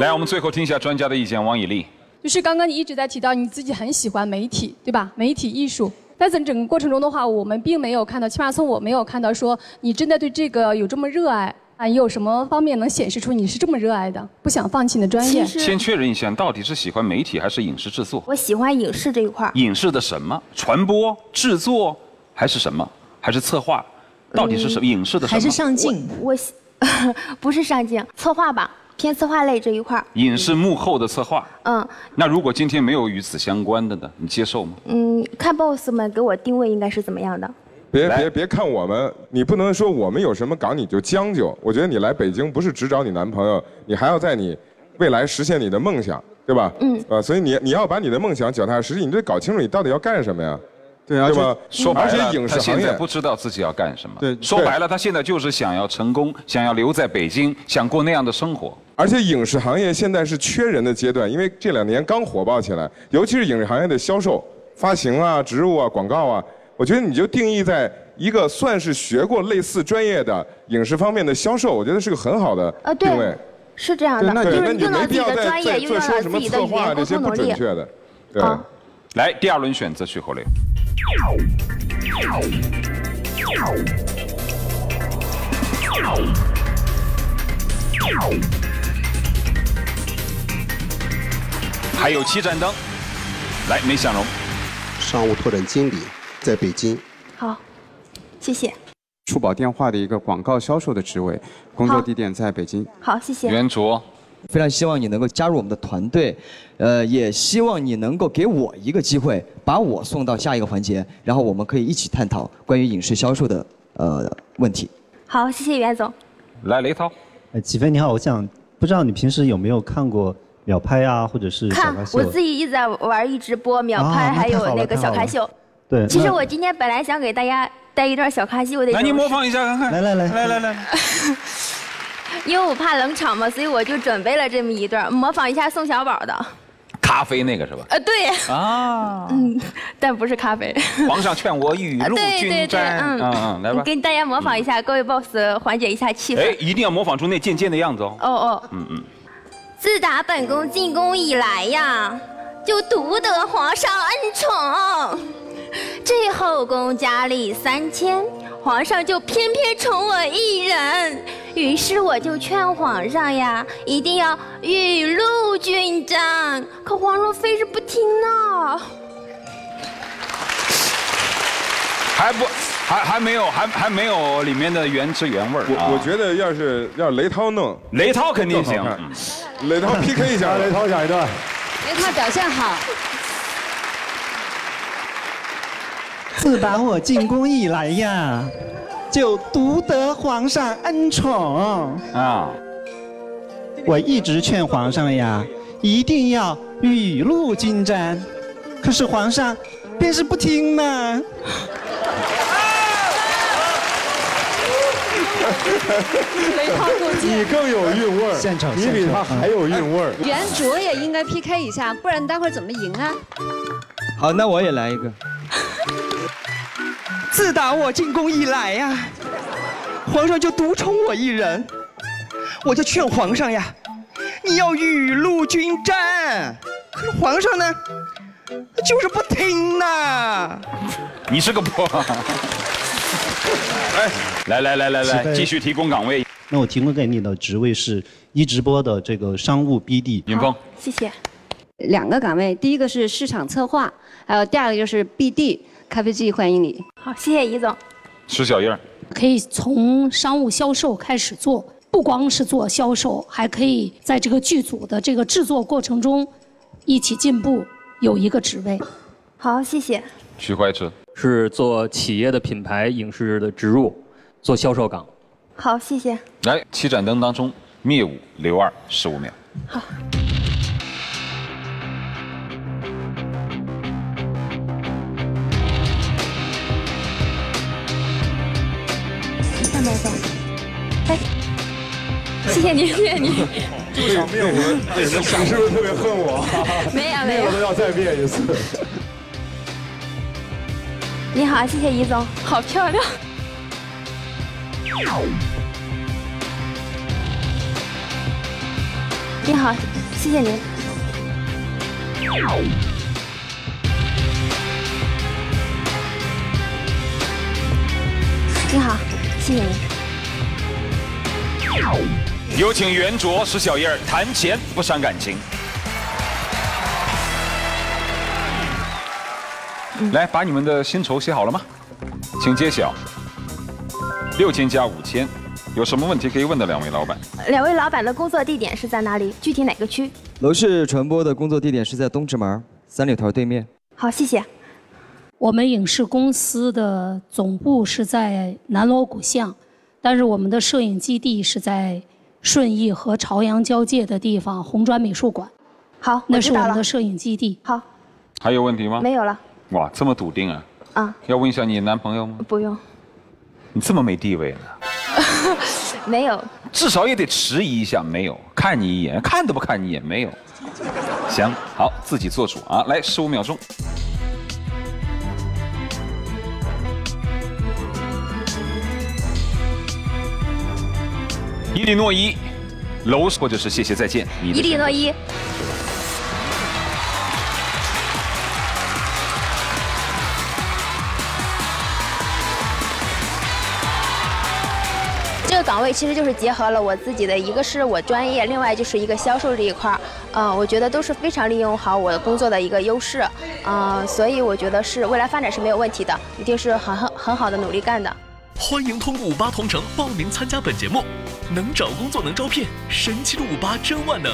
来，我们最后听一下专家的意见，王以丽。就是刚刚你一直在提到你自己很喜欢媒体，对吧？媒体艺术。但是整个过程中的话，我们并没有看到，起码从我没有看到说你真的对这个有这么热爱啊，你有什么方面能显示出你是这么热爱的，不想放弃你的专业？先确认一下，到底是喜欢媒体还是影视制作？我喜欢影视这一块儿。影视的什么？传播、制作还是什么？还是策划？到底是什么？影视的什么？我我 不是上镜，策划吧，偏策划类这一块儿。影视幕后的策划。嗯那如果今天没有与此相关的呢？你接受吗？嗯，看 boss 们给我定位应该是怎么样的？别别别看我们，你不能说我们有什么岗你就将就。我觉得你来北京不是只找你男朋友，你还要在你未来实现你的梦想，对吧？嗯。啊，所以你你要把你的梦想脚踏实地，你得搞清楚你到底要干什么呀？对啊对吧？说白而且了，影视行业他现在不知道自己要干什么。对说白了，他现在就是想要成功，想要留在北京，想过那样的生活。而且影视行业现在是缺人的阶段，因为这两年刚火爆起来，尤其是影视行业的销售、发行啊、植入啊、广告啊，我觉得你就定义在一个算是学过类似专业的影视方面的销售，我觉得是个很好的呃，对定位。，是这样的，对，就是那你用到自己没必要再的专业，再又用到再说什么自己的语策划言沟通能这些不准力。确的，对。啊来，第二轮选择徐侯雷。还有七盏灯，来，梅向荣。商务拓展经理，在北京。好，谢谢。触宝电话的一个广告销售的职位，工作地点在北京。好，谢谢。袁卓，非常希望你能够加入我们的团队，呃，也希望你能够给我一个机会，把我送到下一个环节，然后我们可以一起探讨关于影视销售的呃问题。好，谢谢袁总。来，雷涛。哎，启飞你好，我想不知道你平时有没有看过秒拍啊，或者是小看咖，秀？我自己一直在玩一直播秒啊拍，还有那个小咖秀。对，其实我今天本来想给大家带一段小咖秀的。来，你模仿一下看看。来来来来来来。因为我怕冷场嘛，所以我就准备了这么一段，模仿一下宋小宝的。咖啡那个是吧？呃，对。啊。嗯，但不是咖啡。皇上劝我雨 露对对对，均沾。嗯嗯嗯，来吧。给大家模仿一下，各位 boss 缓解一下气氛哎。，一定要模仿出那贱贱的样子哦。哦哦，嗯嗯。自打本宫进宫以来呀，就独得皇上恩宠。这后宫佳丽三千，皇上就偏偏宠我一人。于是我就劝皇上呀，一定要雨露均沾。可皇上非是不听呢。还不还还没有还还没有里面的原汁原味儿啊我我觉得要是让雷涛弄，雷涛肯定行雷涛 PK 一下，雷涛讲一段。雷涛表现好。自打我进宫以来呀，就独得皇上恩宠啊。我一直劝皇上呀，一定要雨露均沾，可是皇上便是不听呢。你更有韵味儿现场你比他还有韵味儿。袁卓也应该 PK 一下，不然待会儿怎么赢啊？好，那我也来一个。自打我进宫以来呀，皇上就独宠我一人，我就劝皇上呀，你要雨露均沾。可是皇上呢，就是不听呐。你是个破。哎，来来来来来，继续提供岗位。那我提供给你的职位是一直播的这个商务 BD。云峰，谢谢。两个岗位，第一个是市场策划，还有第二个就是 BD 咖啡机，欢迎你。好，谢谢尹总。石小燕，可以从商务销售开始做，不光是做销售，还可以在这个剧组的这个制作过程中一起进步，有一个职位。好，谢谢。徐怀志，是做企业的品牌影视的植入，做销售岗。好，谢谢。来，七盏灯当中灭五留二十五秒。好。谢谢你，谢谢你。这场面我，你是不是特别恨我？没有没有我都要再变一次。你好，谢谢尹总，好漂亮。你好，谢谢您。你好，谢谢您。有请袁卓、石小燕谈钱不伤感情。来，把你们的薪酬写好了吗？请揭晓。六千加五千，有什么问题可以问的两位老板？两位老板的工作地点是在哪里？具体哪个区？楼市传播的工作地点是在东直门三里屯对面。好，谢谢。我们影视公司的总部是在南锣鼓巷，但是我们的摄影基地是在顺义和朝阳交界的地方红砖美术馆。好，那是我们的摄影基地。好，还有问题吗？没有了。哇，这么笃定啊！啊，要问一下你男朋友吗？不用。你这么没地位呢？没有。至少也得迟疑一下，没有看你一眼，看都不看你一眼，没有。行，好，自己做主啊！来，十五秒钟。伊利诺伊，l o s 或者是谢谢再见。伊利诺伊。这个岗位其实就是结合了我自己的一个是我专业，另外就是一个销售这一块儿，嗯、我觉得都是非常利用好我的工作的一个优势，嗯、所以我觉得是未来发展是没有问题的，一定是很很很好的努力干的。欢迎通过五八同城报名参加本节目，能找工作能招聘，神奇的五八真万能。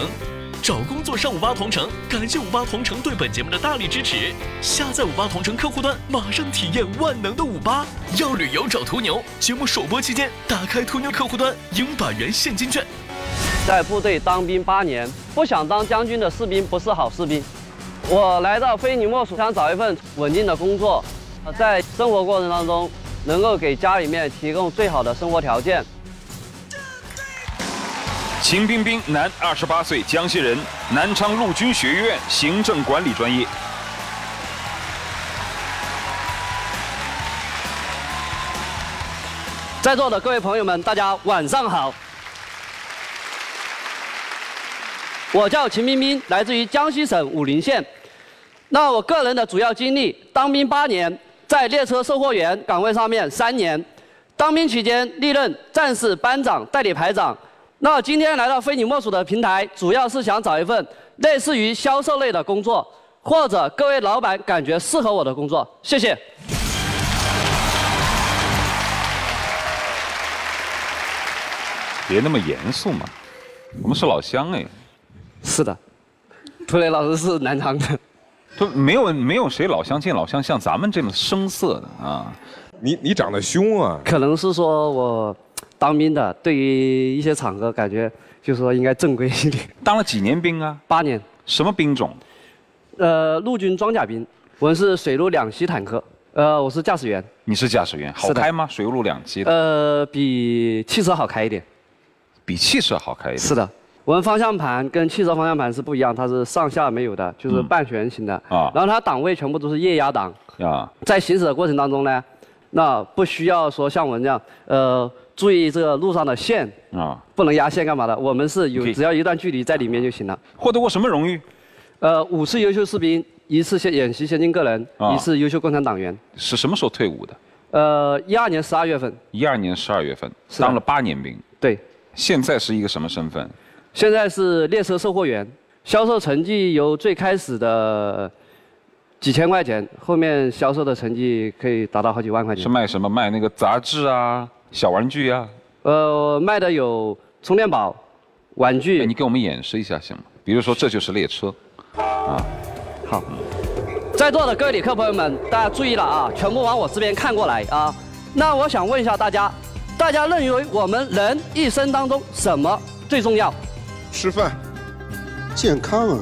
找工作上五八同城，感谢五八同城对本节目的大力支持。下载五八同城客户端，马上体验万能的五八。要旅游找途牛，节目首播期间打开途牛客户端，赢百元现金券。在部队当兵八年，不想当将军的士兵不是好士兵。我来到非你莫属，想找一份稳定的工作，在生活过程当中能够给家里面提供最好的生活条件。秦冰冰，男，二十八岁，江西人，南昌陆军学院行政管理专业。在座的各位朋友们，大家晚上好。我叫秦冰冰，来自于江西省武陵县。那我个人的主要经历，当兵八年，在列车售货员岗位上面三年，当兵期间历任战士、班长、代理排长。那今天来到非你莫属的平台，主要是想找一份类似于销售类的工作，或者各位老板感觉适合我的工作。谢谢。别那么严肃嘛，我们是老乡哎。是的，涂磊老师是南昌的。都没有没有谁老乡见老乡像咱们这么生涩的啊。你你长得凶啊。可能是说我当兵的，对于一些场合感觉就是说应该正规一点。当了几年兵啊？八年。什么兵种？呃，陆军装甲兵，我们是水陆两栖坦克。呃，我是驾驶员。你是驾驶员，好开吗？水陆两栖的。呃，比汽车好开一点。比汽车好开一点。是的，我们方向盘跟汽车方向盘是不一样，它是上下没有的，就是半圆形的。啊然后它档位全部都是液压档。啊。在行驶的过程当中呢，那不需要说像我们这样，呃，注意这个路上的线，啊，不能压线干嘛的？我们是有只要一段距离在里面就行了。获得过什么荣誉？呃，五次优秀士兵，一次先演习先进个人，啊一次优秀共产党员。是什么时候退伍的？呃，一二年十二月份。一二年十二月份，当了八年兵。对。现在是一个什么身份？现在是列车售货员，销售成绩由最开始的几千块钱，后面销售的成绩可以达到好几万块钱。是卖什么？卖那个杂志啊，小玩具啊。呃，卖的有充电宝、玩具。哎你给我们演示一下行吗？比如说这就是列车，啊，好。在座的各位旅客朋友们，大家注意了啊，全部往我这边看过来啊。那我想问一下大家，大家认为我们人一生当中什么最重要？吃饭。健康啊。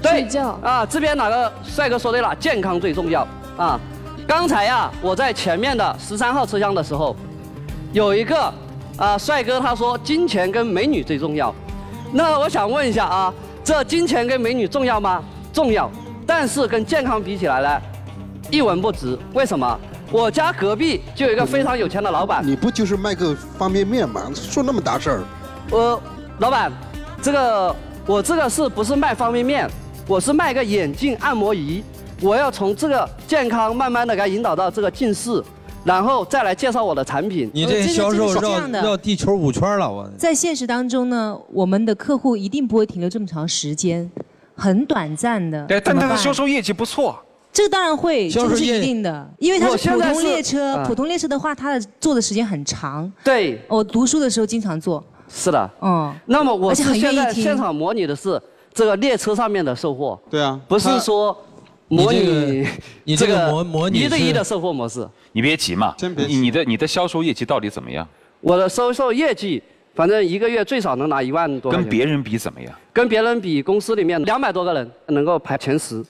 对，啊，这边哪个帅哥说对了，健康最重要啊。刚才呀、我在前面的十三号车厢的时候，有一个啊帅哥他说金钱跟美女最重要。那我想问一下啊，这金钱跟美女重要吗？重要，但是跟健康比起来呢，一文不值。为什么？我家隔壁就有一个非常有钱的老板。你不就是卖个方便面吗？说那么大事儿。呃，老板，这个我这个是不是卖方便面？我是卖个眼镜按摩仪，我要从这个健康慢慢的给它引导到这个近视，然后再来介绍我的产品。你这销售绕这个是这样的绕地球五圈了，我。在现实当中呢，我们的客户一定不会停留这么长时间，很短暂的。对，但他的销售业绩不错。这个当然会，这个是一定的，因为它是普通列车，啊普通列车的话，它的坐的时间很长。对，我读书的时候经常坐。是的。嗯。那么我现在现场模拟的是这个列车上面的售货，对啊，不是说模拟你这个 模模拟一对一的售货模式。你别急嘛，你你的你的销售业绩到底怎么样？我的销售业绩，反正一个月最少能拿一万多。跟别人比怎么样？跟别人比，公司里面两百多个人能够排前十。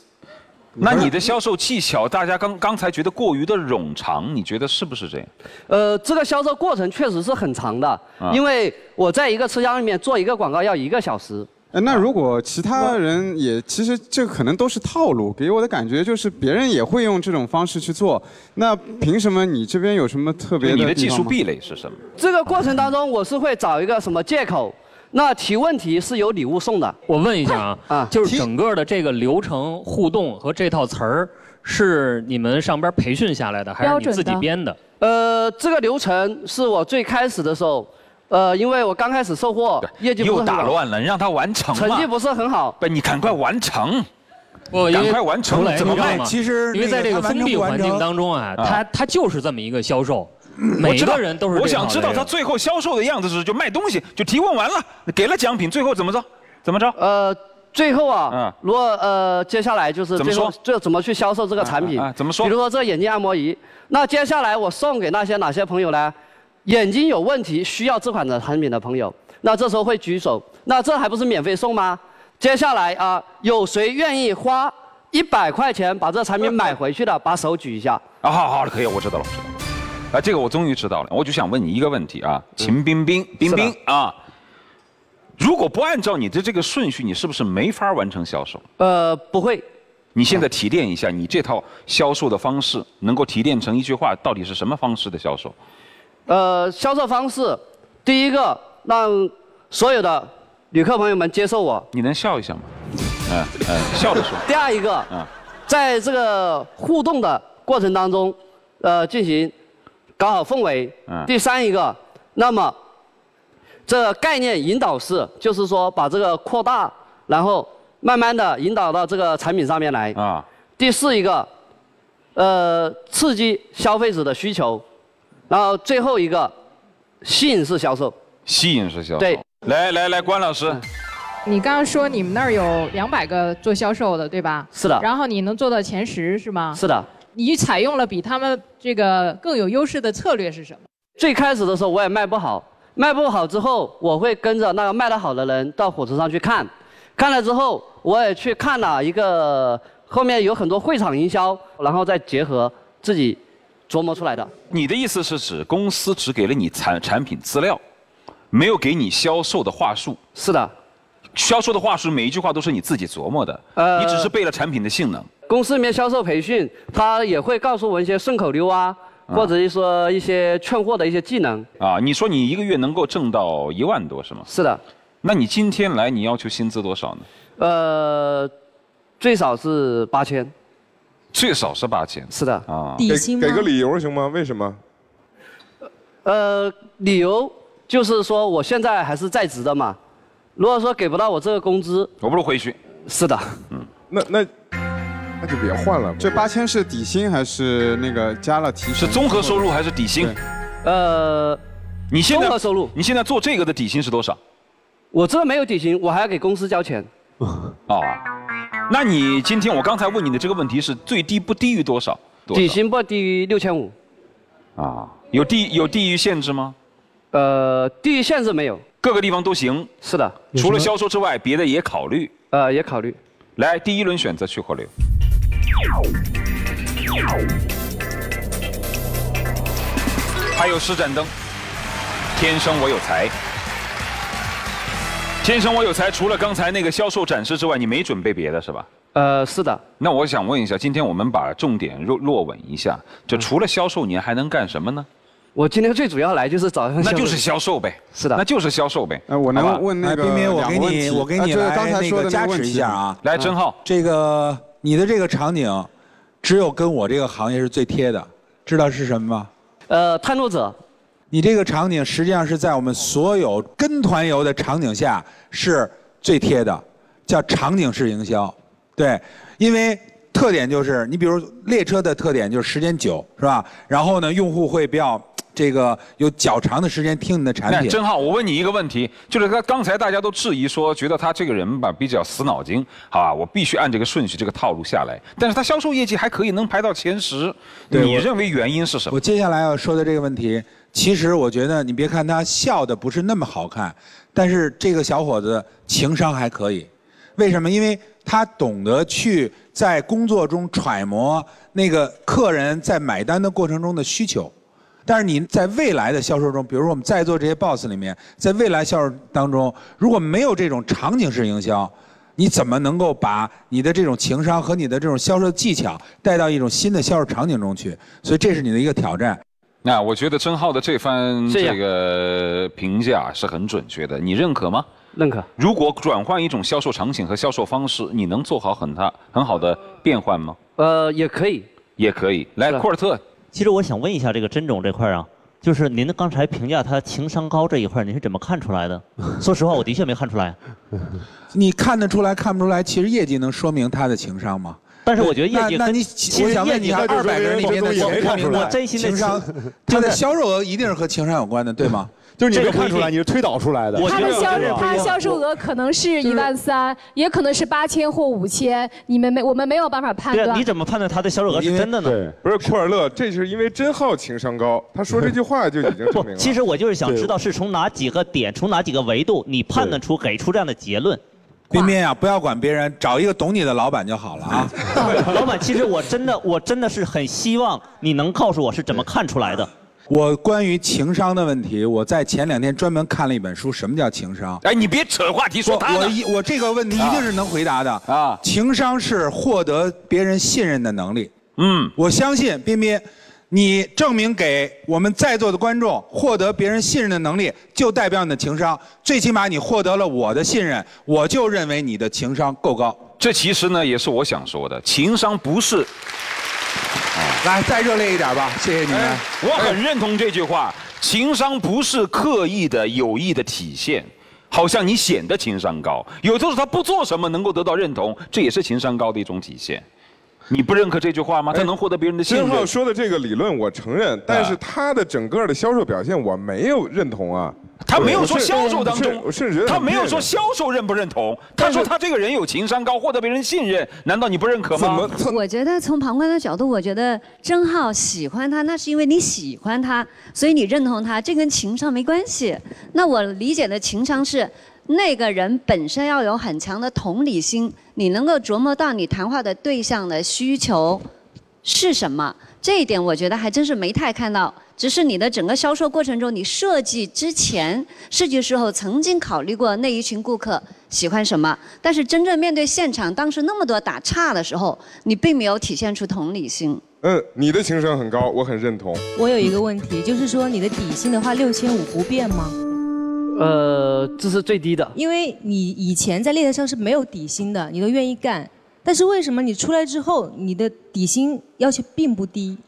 那你的销售技巧，大家刚刚才觉得过于的冗长，你觉得是不是这样？呃，这个销售过程确实是很长的，啊因为我在一个车厢里面做一个广告要一个小时。呃，那如果其他人也，其实这个可能都是套路，给我的感觉就是别人也会用这种方式去做，那凭什么你这边有什么特别的？你的技术壁垒是什么？这个过程当中，我是会找一个什么借口？那提问题是有礼物送的。我问一下啊，啊，就是整个的这个流程互动和这套词儿，是你们上边培训下来的，还是你自己编的？呃，这个流程是我最开始的时候，呃，因为我刚开始售货，业绩不是又打乱了，你让他完成嘛。成绩不是很好。不，你赶快完成。不，因为赶快完成了怎么办其实因为在这个封闭环境当中啊，他他就是这么一个销售，每我知道个人都是这我想知道他最后销售的样子是，就卖东西，就提问完了，给了奖品，最后怎么着？怎么着？呃，最后啊，如果呃接下来就是怎么说最后就怎么去销售这个产品？啊啊啊怎么说比如说这个眼镜按摩仪，那接下来我送给那些哪些朋友呢？眼睛有问题需要这款的产品的朋友，那这时候会举手，那这还不是免费送吗？接下来啊，有谁愿意花一百块钱把这产品买回去的，把手举一下。啊，好好了，可以，我知道了，我知道了。啊，这个我终于知道了，我就想问你一个问题啊，秦冰冰，冰冰啊，如果不按照你的这个顺序，你是不是没法完成销售？呃，不会。你现在提炼一下，你这套销售的方式能够提炼成一句话，到底是什么方式的销售？呃，销售方式，第一个让所有的旅客朋友们接受我。你能笑一下吗？嗯嗯，笑着说。第二一个，嗯，在这个互动的过程当中，呃，进行搞好氛围。嗯第三一个，那么这个概念引导式，就是说把这个扩大，然后慢慢的引导到这个产品上面来。啊。第四一个，呃，刺激消费者的需求，然后最后一个，吸引式销售。吸引式销售。对，来来来，关老师，你刚刚说你们那儿有两百个做销售的，对吧？是的然后你能做到前十是吗？是的。你采用了比他们这个更有优势的策略是什么？最开始的时候我也卖不好，卖不好之后，我会跟着那个卖得好的人到火车上去看，看了之后，我也去看了一个后面有很多会场营销，然后再结合自己琢磨出来的。你的意思是指公司只给了你产产品资料，没有给你销售的话术？是的。销售的话术每一句话都是你自己琢磨的，呃你只是背了产品的性能。公司里面销售培训，他也会告诉我一些顺口溜啊，或者是说一些劝货的一些技能。啊，你说你一个月能够挣到一万多是吗？是的。那你今天来，你要求薪资多少呢？呃，最少是八千。最少是八千。是的。啊，给给个理由行吗？为什么？呃，理由就是说我现在还是在职的嘛，如果说给不到我这个工资，我不如回去。是的。嗯。那那那就别换了。这八千是底薪还是那个加了提成？是综合收入还是底薪？呃，你现在综合收入，你现在做这个的底薪是多少？我这没有底薪，我还要给公司交钱。哦，那你今天我刚才问你的这个问题是最低不低于多少？多少底薪不低于六千五。啊，有地有地域限制吗？呃，地域限制没有，各个地方都行。是的，除了销售之外，别的也考虑。呃，也考虑。来，第一轮选择去或留。还有施展灯，天生我有才。天生我有才，除了刚才那个销售展示之外，你没准备别的是吧？呃，是的。那我想问一下，今天我们把重点落落稳一下，就嗯除了销售，你还能干什么呢？我今天最主要来就是找那就是销售呗。是的，那就是销售呗。呃，我能问那个哎冰冰，我给你，我给你来刚才说那个加的那个问题持一下啊。来，真浩，这个你的这个场景，只有跟我这个行业是最贴的，知道是什么吗？呃，探路者。你这个场景实际上是在我们所有跟团游的场景下是最贴的，叫场景式营销。对，因为特点就是你比如列车的特点就是时间久，是吧？然后呢，用户会比较这个有较长的时间听你的产品。那正好，我问你一个问题，就是他刚才大家都质疑说，觉得他这个人吧比较死脑筋，好吧，我必须按这个顺序、这个套路下来。但是他销售业绩还可以，能排到前十，你认为原因是什么？我接下来要说的这个问题，其实我觉得你别看他笑的不是那么好看，但是这个小伙子情商还可以。为什么？因为他懂得去在工作中揣摩那个客人在买单的过程中的需求。但是你在未来的销售中，比如说我们在座这些 boss 里面，在未来销售当中，如果没有这种场景式营销，你怎么能够把你的这种情商和你的这种销售技巧带到一种新的销售场景中去？所以这是你的一个挑战。那我觉得曾浩的这番这个评价是很准确的，你认可吗？认可。如果转换一种销售场景和销售方式，你能做好很大很好的变换吗？呃，也可以。也可以。来，库尔特，其实我想问一下这个甄总这块儿啊，就是您刚才评价他情商高这一块儿，您是怎么看出来的？说实话，我的确没看出来。你看得出来看不出来？其实业绩能说明他的情商吗？但是我觉得业绩跟那那你其实我想问你，业绩二百个人里面的我情商我真心的情商，他的销售额一定是和情商有关的，对吗？就是你没看出来，你是推导出来的。他的销他的销售额可能是一万三，也可能是八千或五千，你们没我们没有办法判断。你怎么判断他的销售额是真的呢？不是库尔勒，这是因为真浩情商高，他说这句话就已经证明了。其实我就是想知道是从哪几个点，从哪几个维度，你判断出给出这样的结论。彬彬啊，不要管别人，找一个懂你的老板就好了啊。老板，其实我真的，我真的是很希望你能告诉我是怎么看出来的。我关于情商的问题，我在前两天专门看了一本书，什么叫情商？哎，你别扯话题说我一我这个问题一定是能回答的啊。情商是获得别人信任的能力。嗯，我相信彬彬，你证明给我们在座的观众获得别人信任的能力，就代表你的情商。最起码你获得了我的信任，我就认为你的情商够高。这其实呢也是我想说的，情商不是。来，再热烈一点吧，谢谢你们。我很认同这句话，情商不是刻意的、有意的体现，好像你显得情商高，有的时候他不做什么能够得到认同，这也是情商高的一种体现。你不认可这句话吗？他能获得别人的信任。真浩说的这个理论我承认，但是他的整个的销售表现我没有认同啊。他没有说销售当中我是，我甚至他没有说销售认不认同，他说他这个人有情商高，获得别人信任，难道你不认可吗？我觉得从旁观的角度，我觉得郑浩喜欢他，那是因为你喜欢他，所以你认同他，这跟情商没关系。那我理解的情商是，那个人本身要有很强的同理心，你能够琢磨到你谈话的对象的需求是什么。这一点我觉得还真是没太看到，只是你的整个销售过程中，你设计之前设计时候曾经考虑过那一群顾客喜欢什么，但是真正面对现场，当时那么多打岔的时候，你并没有体现出同理心。嗯，你的情商很高，我很认同。我有一个问题，就是说你的底薪的话六千五不变吗？呃，这是最低的。因为你以前在猎头上是没有底薪的，你都愿意干，但是为什么你出来之后，你的底薪要求并不低？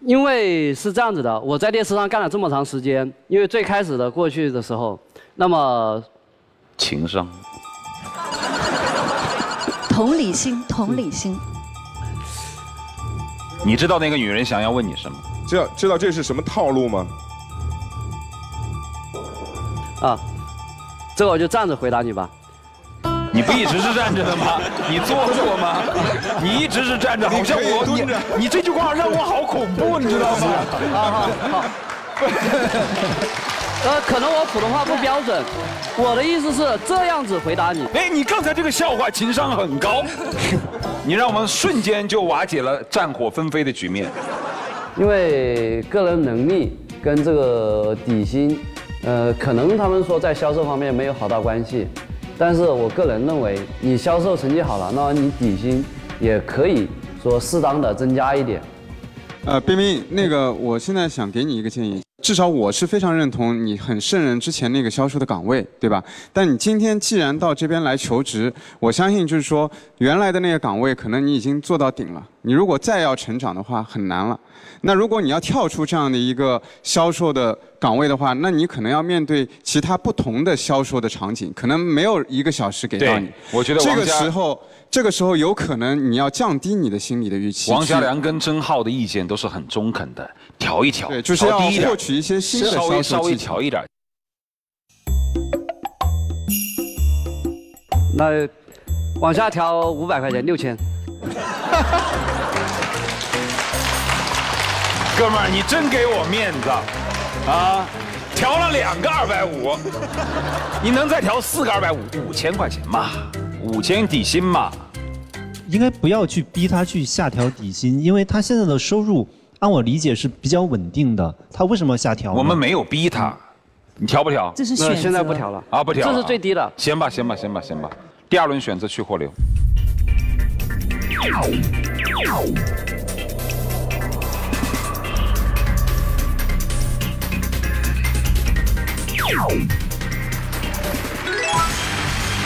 因为是这样子的，我在列车上干了这么长时间，因为最开始的过去的时候，那么情商。同理心，同理心。你知道那个女人想要问你什么？知道知道这是什么套路吗？啊，这个我就站着回答你吧。你不一直是站着的吗？你坐过吗？你一直是站着，好像我你你这句话让我好恐怖，你知道吗？好 好好。呃，可能我普通话不标准，我的意思是这样子回答你。哎，你刚才这个笑话情商很高，你让我们瞬间就瓦解了战火纷飞的局面。因为个人能力跟这个底薪，呃，可能他们说在销售方面没有好大关系，但是我个人认为，你销售成绩好了，那么你底薪也可以说适当的增加一点。呃，冰冰，那个，我现在想给你一个建议，至少我是非常认同你很胜任之前那个销售的岗位，对吧？但你今天既然到这边来求职，我相信就是说，原来的那个岗位可能你已经做到顶了，你如果再要成长的话，很难了。那如果你要跳出这样的一个销售的岗位的话，那你可能要面对其他不同的销售的场景，可能没有一个小时给到你。我觉得这个时候，这个时候有可能你要降低你的心理的预期。王家良跟曾浩的意见都是很中肯的，调一调，对就是要获取一些新的稍微稍微销售技巧调一点。那往下调五百块钱，六千。哥们儿，你真给我面子啊！调了两个二百五，你能再调四个二百五，五千块钱嘛？五千底薪嘛？应该不要去逼他去下调底薪，因为他现在的收入按我理解是比较稳定的，他为什么下调？我们没有逼他，你调不调？这是选择那现在不调了啊，不调了，这是最低的。行吧，行吧，行吧，行吧。第二轮选择去或留。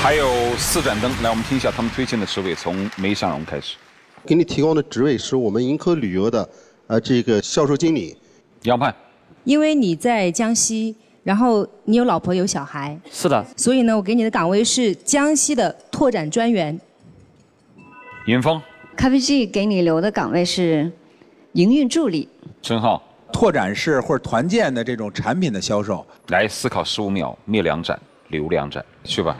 还有四盏灯，来，我们听一下他们推荐的职位，从梅向荣开始。给你提供的职位是我们盈科旅游的呃这个销售经理。杨盼，因为你在江西，然后你有老婆有小孩，是的。所以呢，我给你的岗位是江西的拓展专员。云峰，咖啡机给你留的岗位是营运助理。陈浩，拓展式或者团建的这种产品的销售。来思考十五秒，灭两盏，留两盏，去吧。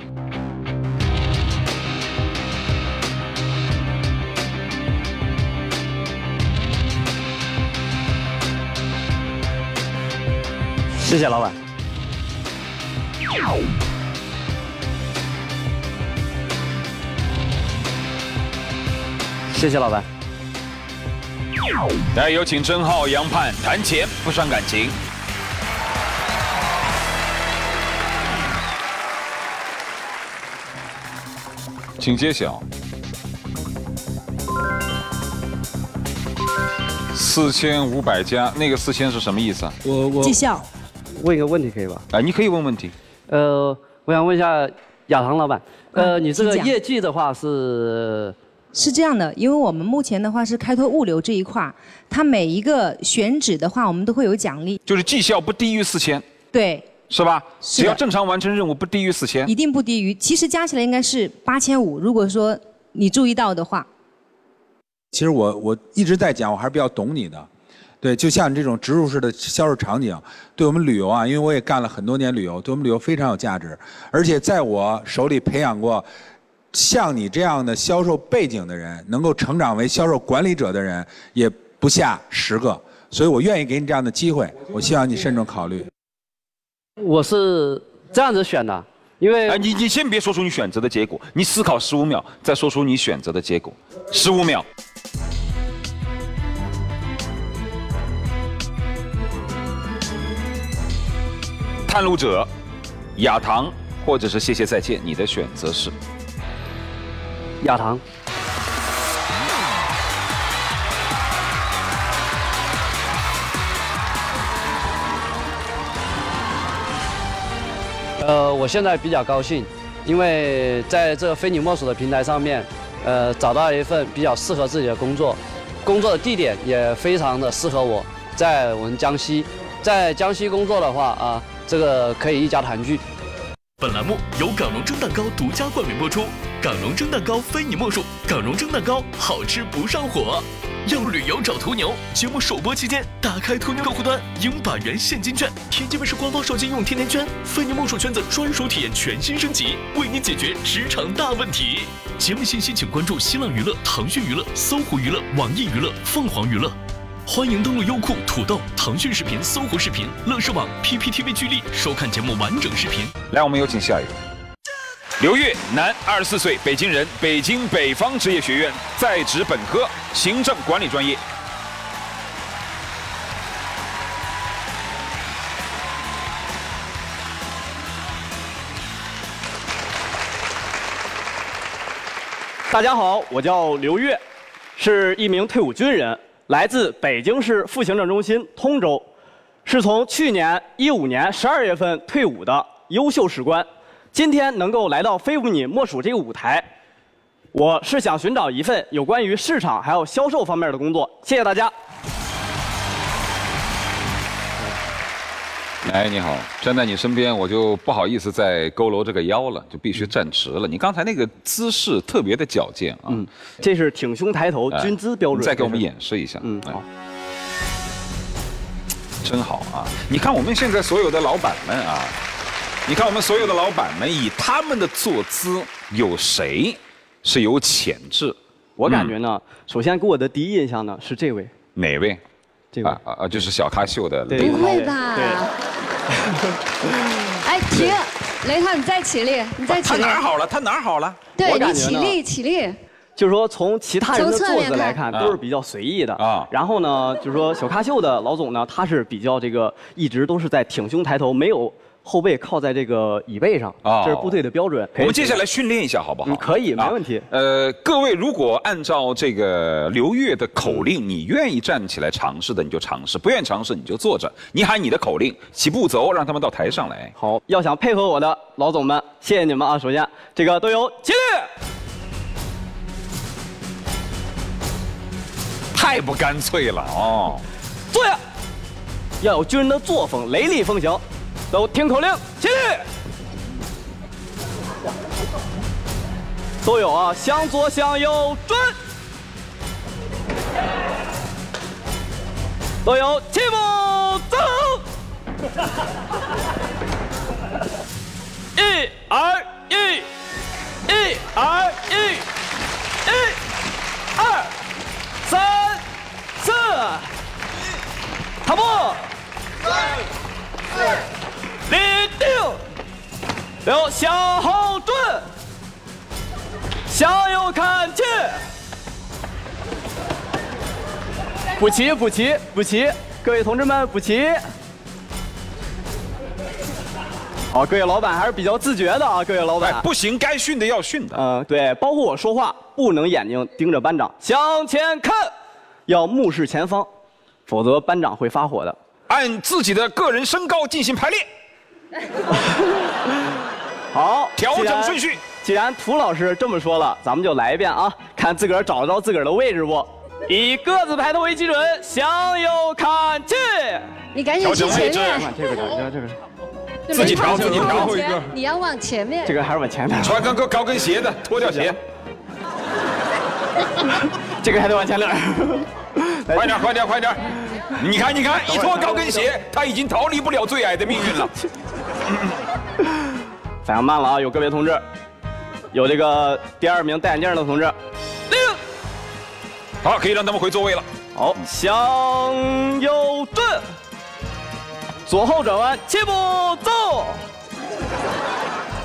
谢谢老板。谢谢老板。来，有请郑浩、杨盼谈钱不伤感情。请揭晓。四千五百加，那个四千是什么意思啊？我我绩效。问一个问题可以吧？啊，你可以问问题。呃，我想问一下亚堂老板，呃，嗯你这个业绩的话是是这样的，因为我们目前的话是开拓物流这一块，它每一个选址的话，我们都会有奖励。就是绩效不低于四千，对，是吧？是只要正常完成任务，不低于四千一。定不低于，其实加起来应该是八千五。如果说你注意到的话，其实我我一直在讲，我还是比较懂你的。对，就像你这种植入式的销售场景，对我们旅游啊，因为我也干了很多年旅游，对我们旅游非常有价值。而且在我手里培养过像你这样的销售背景的人，能够成长为销售管理者的人，也不下十个。所以我愿意给你这样的机会，我希望你慎重考虑。我是这样子选的，因为哎，你你先别说出你选择的结果，你思考十五秒，再说出你选择的结果。十五秒。探路者、亚堂，或者是谢谢再见，你的选择是？亚堂。呃，我现在比较高兴，因为在这个非你莫属的平台上面，呃，找到一份比较适合自己的工作，工作的地点也非常的适合我，在我们江西，在江西工作的话啊，这个可以一家团聚。本栏目由港荣蒸蛋糕独家冠名播出，港荣蒸蛋糕非你莫属，港荣蒸蛋糕好吃不上火。要旅游找途牛，节目首播期间打开途牛客户端，赢百元现金券，天津卫视官方手机用天天圈，非你莫属圈子专属体验全新升级，为你解决职场大问题。节目信息请关注新浪娱乐、腾讯娱乐、搜狐娱乐、网易娱乐、凤凰娱乐。欢迎登录优酷、土豆、腾讯视频、搜狐视频、乐视网、PPTV 聚力收看节目完整视频。来，我们有请下一位。刘越，男，二十四岁，北京人，北京北方职业学院在职本科，行政管理专业。大家好，我叫刘越，是一名退伍军人，来自北京市副行政中心通州，是从去年一五年十二月份退伍的优秀士官。今天能够来到非你莫属这个舞台，我是想寻找一份有关于市场还有销售方面的工作。谢谢大家。哎，你好，站在你身边，我就不好意思再佝偻这个腰了，就必须站直了。你刚才那个姿势特别的矫健啊，嗯，这是挺胸抬头，哎军姿标准。再给我们演示一下。嗯，哎好。真好啊！你看我们现在所有的老板们啊，你看我们所有的老板们，以他们的坐姿，有谁是有潜质？我感觉呢，首先给我的第一印象呢是这位，哪位？这个啊啊啊，就是小咖秀的对雷不会吧？哎，停！雷涛，你再起立，你再起立他。哪儿好了？他哪儿好了？对你起立，起立。就是说从其他人的坐姿来看，都是比较随意的啊。然后呢，就是说小咖秀的老总呢，他是比较这个一直都是在挺胸抬头，没有后背靠在这个椅背上，哦这是部队的标准。我们接下来训练一下，好不好？嗯可以，没问题。呃，各位，如果按照这个刘越的口令，你愿意站起来尝试的，你就尝试；不愿意尝试，你就坐着。你喊你的口令，起步走，让他们到台上来。好，要想配合我的老总们，谢谢你们啊！首先，这个都有起立。太不干脆了哦！坐下，要有军人的作风，雷厉风行。都听口令，起立。都有啊，向左向右转。都有起步走。一二一，一二一，一二三四，踏步，立定，六向后转，向右看齐，补齐补齐补齐，各位同志们补齐。好，各位老板还是比较自觉的啊，各位老板。不行，该训的要训的。嗯，对，包括我说话不能眼睛盯着班长，向前看，要目视前方，否则班长会发火的。按自己的个人身高进行排列。好，调整顺序。既然涂老师这么说了，咱们就来一遍啊，看自个儿找得着自个儿的位置不？以个子排头为基准，向右看齐。你赶紧去前面。这个这个这个自己调自己调你要往前面。这个还是往前面。穿高高跟鞋的，脱掉鞋。这个还得往前点。快点，快点，快点！你看，你看，一脱高跟鞋，他已经逃离不了最矮的命运了。反应慢了啊，有个别同志，有这个第二名戴眼镜的同志。好，可以让他们回座位了。好，向右转，左后转弯，起步走。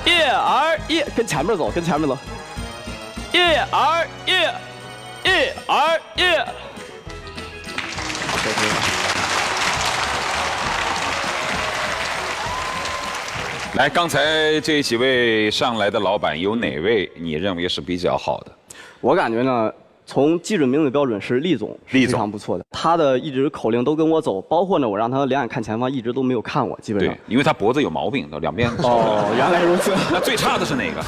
一二一，跟前面走，跟前面走。一二一，一二一。来，刚才这几位上来的老板，有哪位你认为是比较好的？我感觉呢，从基准名字标准是厉总，非常不错的。他的一直口令都跟我走，包括呢，我让他两眼看前方，一直都没有看我，基本上对。，因为他脖子有毛病，两边。哦原来如此 那最差的是哪个？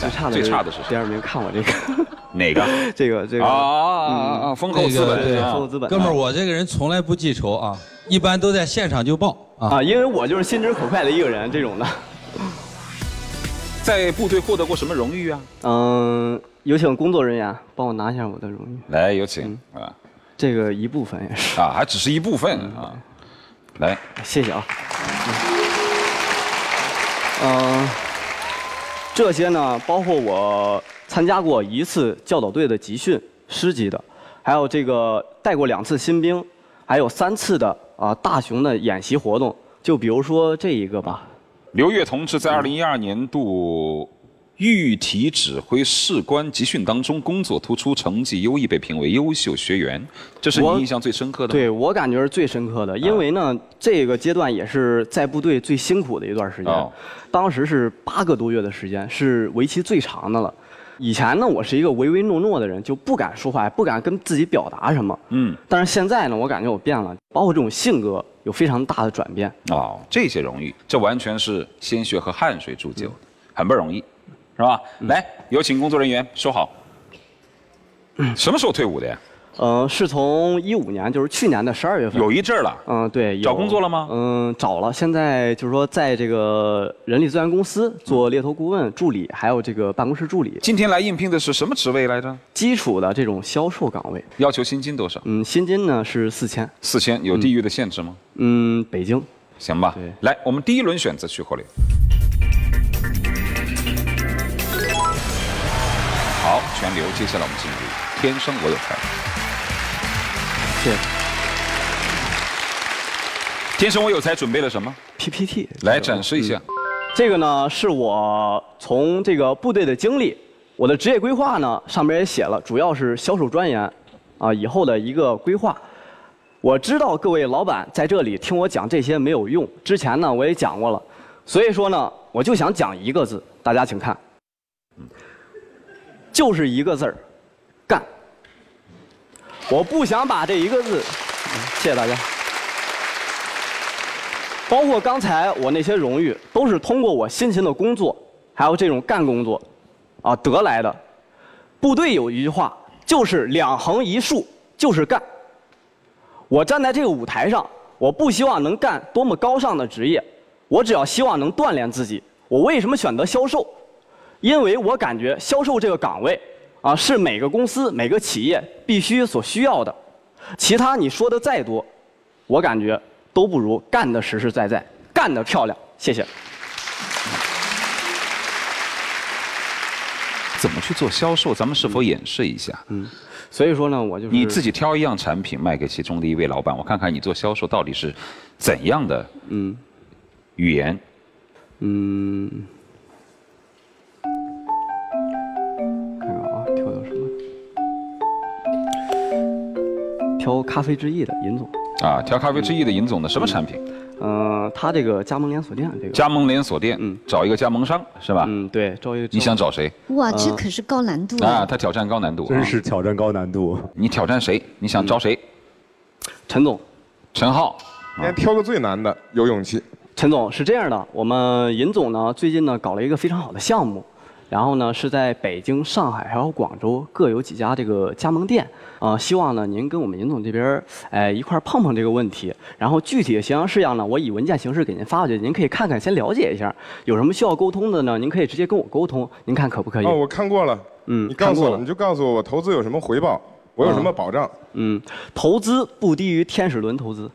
最差的最差的是第二名，看我这个 哪个？这个这个啊啊啊啊！丰厚资本，对啊丰厚资本哥们儿，我这个人从来不记仇啊，一般都在现场就报啊。啊，因为我就是心直口快的一个人，这种的。在部队获得过什么荣誉啊？嗯，有请工作人员帮我拿一下我的荣誉。来，有请啊。这个一部分也是啊，还只是一部分啊。来，谢谢啊。嗯，这些呢，包括我参加过一次教导队的集训，师级的，还有这个带过两次新兵，还有三次的啊大熊的演习活动。就比如说这一个吧，刘越同志在二零一二年度御体指挥士官集训当中工作突出，成绩优异，被评为优秀学员，这是你我印象最深刻的吗？对我感觉是最深刻的，因为呢，这个阶段也是在部队最辛苦的一段时间。哦当时是八个多月的时间，是为期最长的了。以前呢，我是一个唯唯诺诺的人，就不敢说话，也不敢跟自己表达什么。嗯，但是现在呢，我感觉我变了，包括这种性格有非常大的转变。哦，这些荣誉，这完全是鲜血和汗水铸就的，很不容易，是吧？来，有请工作人员收好。什么时候退伍的呀？呃，是从一五年，就是去年的十二月份。有一阵儿了。嗯，对。找工作了吗？嗯，找了。现在就是说，在这个人力资源公司做猎头顾问助理，还有这个办公室助理。今天来应聘的是什么职位来着？基础的这种销售岗位。要求薪金多少？嗯，薪金呢是四千。四千，有地域的限制吗？嗯，北京。行吧。来，我们第一轮选择去口令。好，全留。接下来我们进入《天生我有才》。谢谢。天生我有才准备了什么 PPT？来展示一下。这个呢是我从这个部队的经历，我的职业规划呢上面也写了，主要是销售专员，啊以后的一个规划。我知道各位老板在这里听我讲这些没有用，之前呢我也讲过了，所以说呢我就想讲一个字，大家请看，就是一个字儿，干。我不想把这一个字，谢谢大家。包括刚才我那些荣誉，都是通过我辛勤的工作，还有这种干工作，啊得来的。部队有一句话，就是两横一竖，就是干。我站在这个舞台上，我不希望能干多么高尚的职业，我只要希望能锻炼自己。我为什么选择销售？因为我感觉销售这个岗位，啊是每个公司、每个企业必须所需要的。其他你说的再多，我感觉都不如干的实实在在，干的漂亮。谢谢。怎么去做销售？咱们是否演示一下？嗯，所以说呢，我就是你自己挑一样产品卖给其中的一位老板，我看看你做销售到底是怎样的嗯语言。嗯，看挑咖啡之翼的尹总。啊，挑咖啡之翼的尹总的什么产品？嗯，他这个加盟连锁店，这个加盟连锁店，嗯，找一个加盟商是吧？嗯，对，找一个。你想找谁？哇，这嗯可是高难度啊，他挑战高难度，真是挑战高难度。你挑战谁？你想招谁？陈总，陈浩，今天挑个最难的，有勇气。陈总是这样的，我们尹总呢最近呢搞了一个非常好的项目，然后呢是在北京、上海还有广州各有几家这个加盟店，呃，希望呢您跟我们尹总这边儿哎一块儿碰碰这个问题，然后具体的形象式样呢，我以文件形式给您发过去，您可以看看先了解一下，有什么需要沟通的呢，您可以直接跟我沟通，您看可不可以？哦，我看过了。嗯你告诉我，看过了你就告诉我我投资有什么回报，我有什么保障？嗯，投资不低于天使轮投资。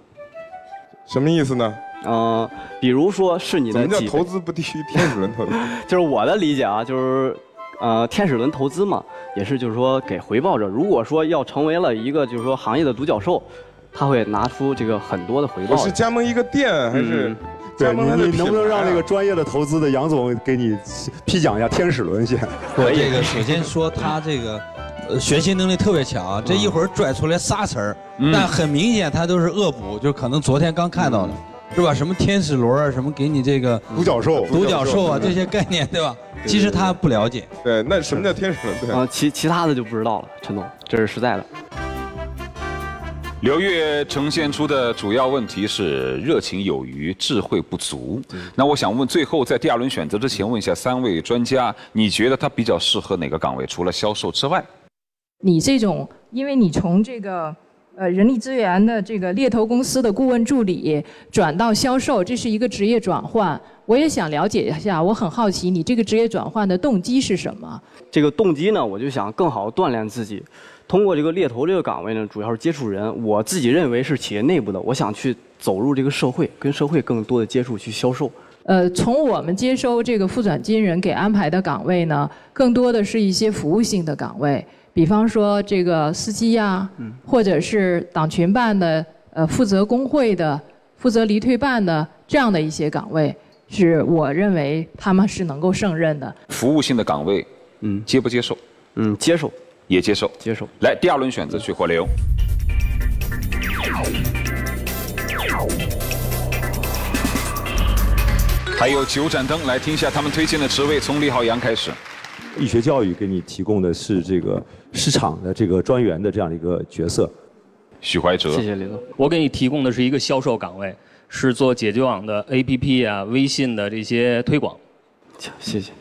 什么意思呢？呃，比如说是你的怎么叫几投资不低于天使轮投资？就是我的理解啊，就是呃，天使轮投资嘛，也是就是说给回报者，如果说要成为了一个就是说行业的独角兽，他会拿出这个很多的回报。我是加盟一个店还是嗯对，你能不能让那个专业的投资的杨总给你批讲一下天使轮先？我这个首先说他这个。呃，学习能力特别强，这一会儿拽出来仨词儿，嗯但很明显他都是恶补，就可能昨天刚看到的，是吧？什么天使轮啊，什么给你这个独角兽、独角兽啊这些概念，对吧？其实他不了解。对，那什么叫天使轮？对啊，其其他的就不知道了，陈总，这是实在的。刘越呈现出的主要问题是热情有余，智慧不足。那我想问，最后在第二轮选择之前，问一下三位专家，你觉得他比较适合哪个岗位？除了销售之外，你这种，因为你从这个呃人力资源的这个猎头公司的顾问助理转到销售，这是一个职业转换。我也想了解一下，我很好奇你这个职业转换的动机是什么？这个动机呢，我就想更好锻炼自己。通过这个猎头这个岗位呢，主要是接触人。我自己认为是企业内部的，我想去走入这个社会，跟社会更多的接触，去销售。呃，从我们接收这个复转金人给安排的岗位呢，更多的是一些服务性的岗位，比方说这个司机呀、或者是党群办的，呃，负责工会的、负责离退办的这样的一些岗位，是我认为他们是能够胜任的。服务性的岗位，嗯，接不接受？嗯，接受，也接受，接受。来，第二轮选择去火流。还有九盏灯，来听一下他们推荐的职位，从李浩洋开始。医学教育给你提供的是这个市场的这个专员的这样的一个角色。许怀哲，谢谢李总。我给你提供的是一个销售岗位，是做解决网的 APP 啊、微信的这些推广。谢谢。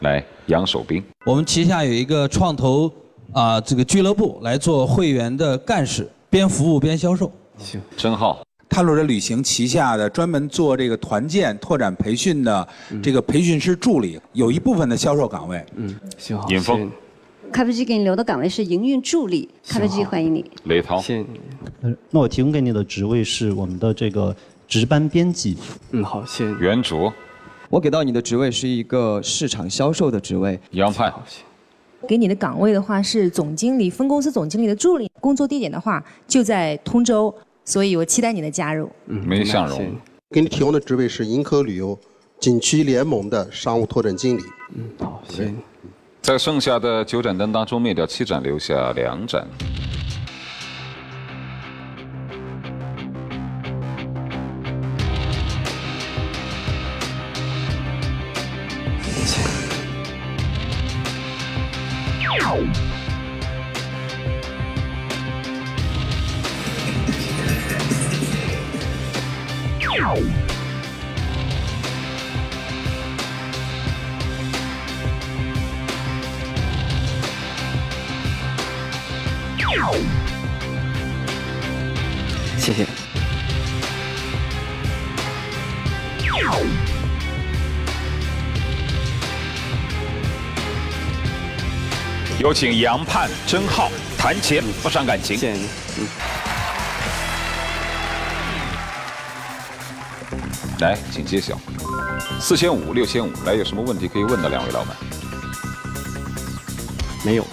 来，杨守兵，我们旗下有一个创投啊、这个俱乐部来做会员的干事，边服务边销售。行，真好。探路者旅行旗下的专门做这个团建、拓展培训的这个培训师助理，有一部分的销售岗位。嗯，行尹峰，咖啡机给你留的岗位是营运助理，咖啡机欢迎你。雷涛，谢谢你。呃那我提供给你的职位是我们的这个值班编辑。嗯，好，谢谢。袁卓，我给到你的职位是一个市场销售的职位。杨盼，给你的岗位的话是总经理、分公司总经理的助理，工作地点的话就在通州，所以我期待你的加入。嗯没向荣，给你提供的职位是银河旅游景区联盟的商务拓展经理。嗯，好，谢谢你。在剩下的九盏灯当中灭掉七盏，留下两盏。谢谢。有请杨盼、甄浩谈钱不伤感情。谢谢你。嗯。来，请揭晓。四千五、六千五，来，有什么问题可以问的两位老板？没有，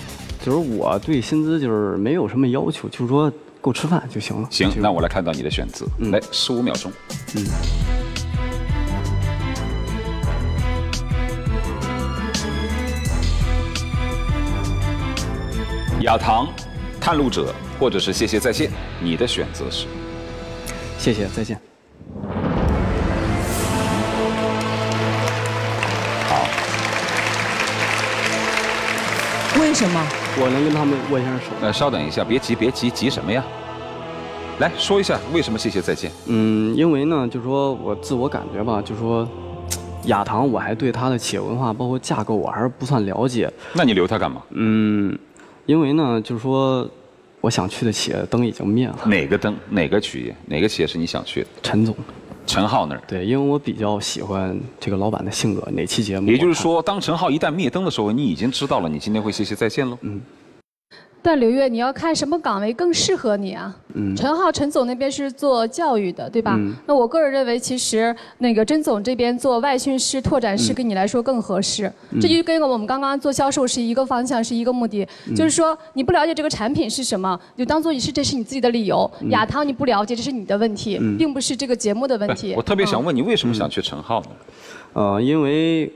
就是我对薪资就是没有什么要求，就是说够吃饭就行了。行，那我来看到你的选择。来，十五秒钟。嗯。亚堂、探路者，或者是谢谢再见，你的选择是？谢谢，再见。好。为什么？我能跟他们握一下手。呃，稍等一下，别急，别急，急什么呀？来说一下为什么谢谢再见？嗯，因为呢，就是说我自我感觉吧，就是说，亚堂我还对它的企业文化包括架构我还是不算了解。那你留它干嘛？嗯，因为呢，就是说，我想去的企业灯已经灭了。哪个灯？哪个企业？哪个企业是你想去的？陈总。陈浩那儿。对，因为我比较喜欢这个老板的性格，哪期节目？也就是说，当陈浩一旦灭灯的时候，你已经知道了你今天会谢谢再见喽。嗯。但刘越，你要看什么岗位更适合你啊？嗯陈浩陈总那边是做教育的，对吧？嗯那我个人认为，其实那个甄总这边做外训师、拓展师，嗯跟你来说更合适。嗯这就跟我们刚刚做销售是一个方向，是一个目的。嗯就是说，你不了解这个产品是什么，就当做你是这是你自己的理由。嗯亚堂你不了解，这是你的问题，嗯并不是这个节目的问题。我特别想嗯问你，为什么想去陈浩呢？呃，因为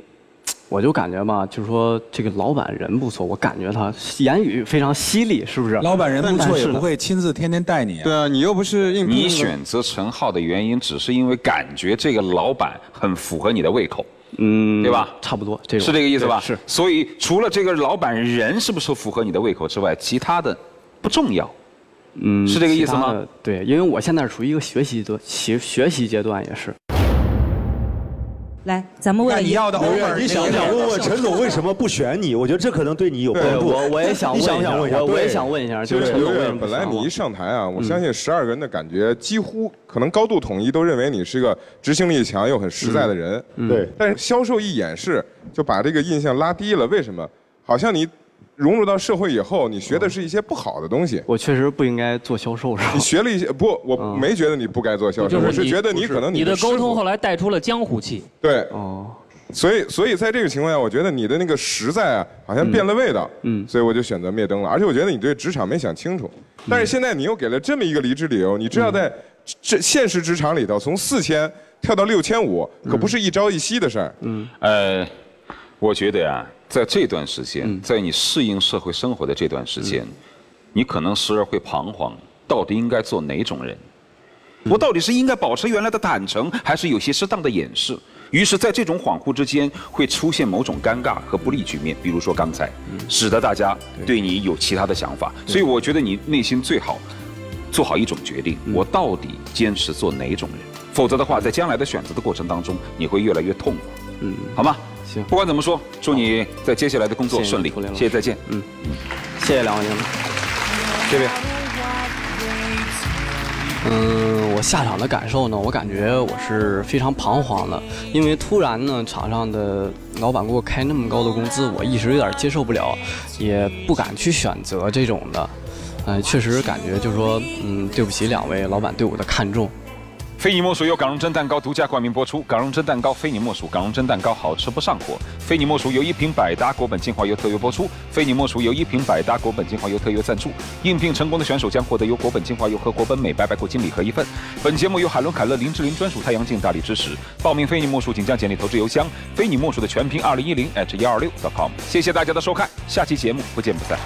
我就感觉吧，就是说这个老板人不错，我感觉他言语非常犀利，是不是？老板人不错，也不会亲自天天带你。对啊，你又不是应你选择陈浩的原因，只是因为感觉这个老板很符合你的胃口，嗯，对吧？差不多，这种是这个意思吧？是。所以除了这个老板人是不是符合你的胃口之外，其他的不重要。嗯，是这个意思吗？对，因为我现在处于一个学习的学学习阶段，也是。来，咱们为了刘越，你想不想问问陈总为什么不选你？我觉得这可能对你有帮助。你想不想问一下？对就是陈总刘越为什么不本来你一上台啊，我嗯相信十二个人的感觉几乎可能高度统一，都认为你是个执行力强又很实在的人。嗯对但是销售一演示，就把这个印象拉低了。为什么？好像你融入到社会以后，你学的是一些不好的东西。我确实不应该做销售，是吧？你学了一些不，我没觉得你不该做销售，我是觉得你可能你的沟通后来带出了江湖气。对，哦，所以所以在这个情况下，我觉得你的那个实在啊，好像变了味道，嗯，所以我就选择灭灯了。而且我觉得你对职场没想清楚，但是现在你又给了这么一个离职理由，你知道在这现实职场里头，从四千跳到六千五，可不是一朝一夕的事儿，嗯，呃，我觉得呀、在这段时间，嗯在你适应社会生活的这段时间，你可能时而会彷徨，到底应该做哪种人？嗯我到底是应该保持原来的坦诚，还是有些适当的掩饰？于是，在这种恍惚之间，会出现某种尴尬和不利局面，比如说刚才，嗯使得大家对你有其他的想法。所以，我觉得你内心最好做好一种决定：嗯我到底坚持做哪种人？否则的话，在将来的选择的过程当中，你会越来越痛苦。嗯，好吗？行，不管怎么说，祝你在接下来的工作顺利谢谢，再见。嗯，谢谢两位领导。这边。嗯，我下场的感受呢，我感觉我是非常彷徨的，因为突然呢，场上的老板给我开那么高的工资，我一时有点接受不了，也不敢去选择这种的。嗯、确实感觉就是说，嗯，对不起两位老板对我的看重。非你莫属由港荣蒸蛋糕独家冠名播出，港荣蒸蛋糕非你莫属，港荣蒸蛋糕好吃不上火。非你莫属由一瓶百搭国本精华油特约播出，非你莫属由一瓶百搭国本精华油特约赞助。应聘成功的选手将获得由国本精华油和国本美白白口精礼盒一份。本节目由海伦凯勒林志玲专属太阳镜大力支持。报名非你莫属，请将简历投至邮箱非你莫属的全拼二零一零 at 幺二六 com。谢谢大家的收看，下期节目不见不散。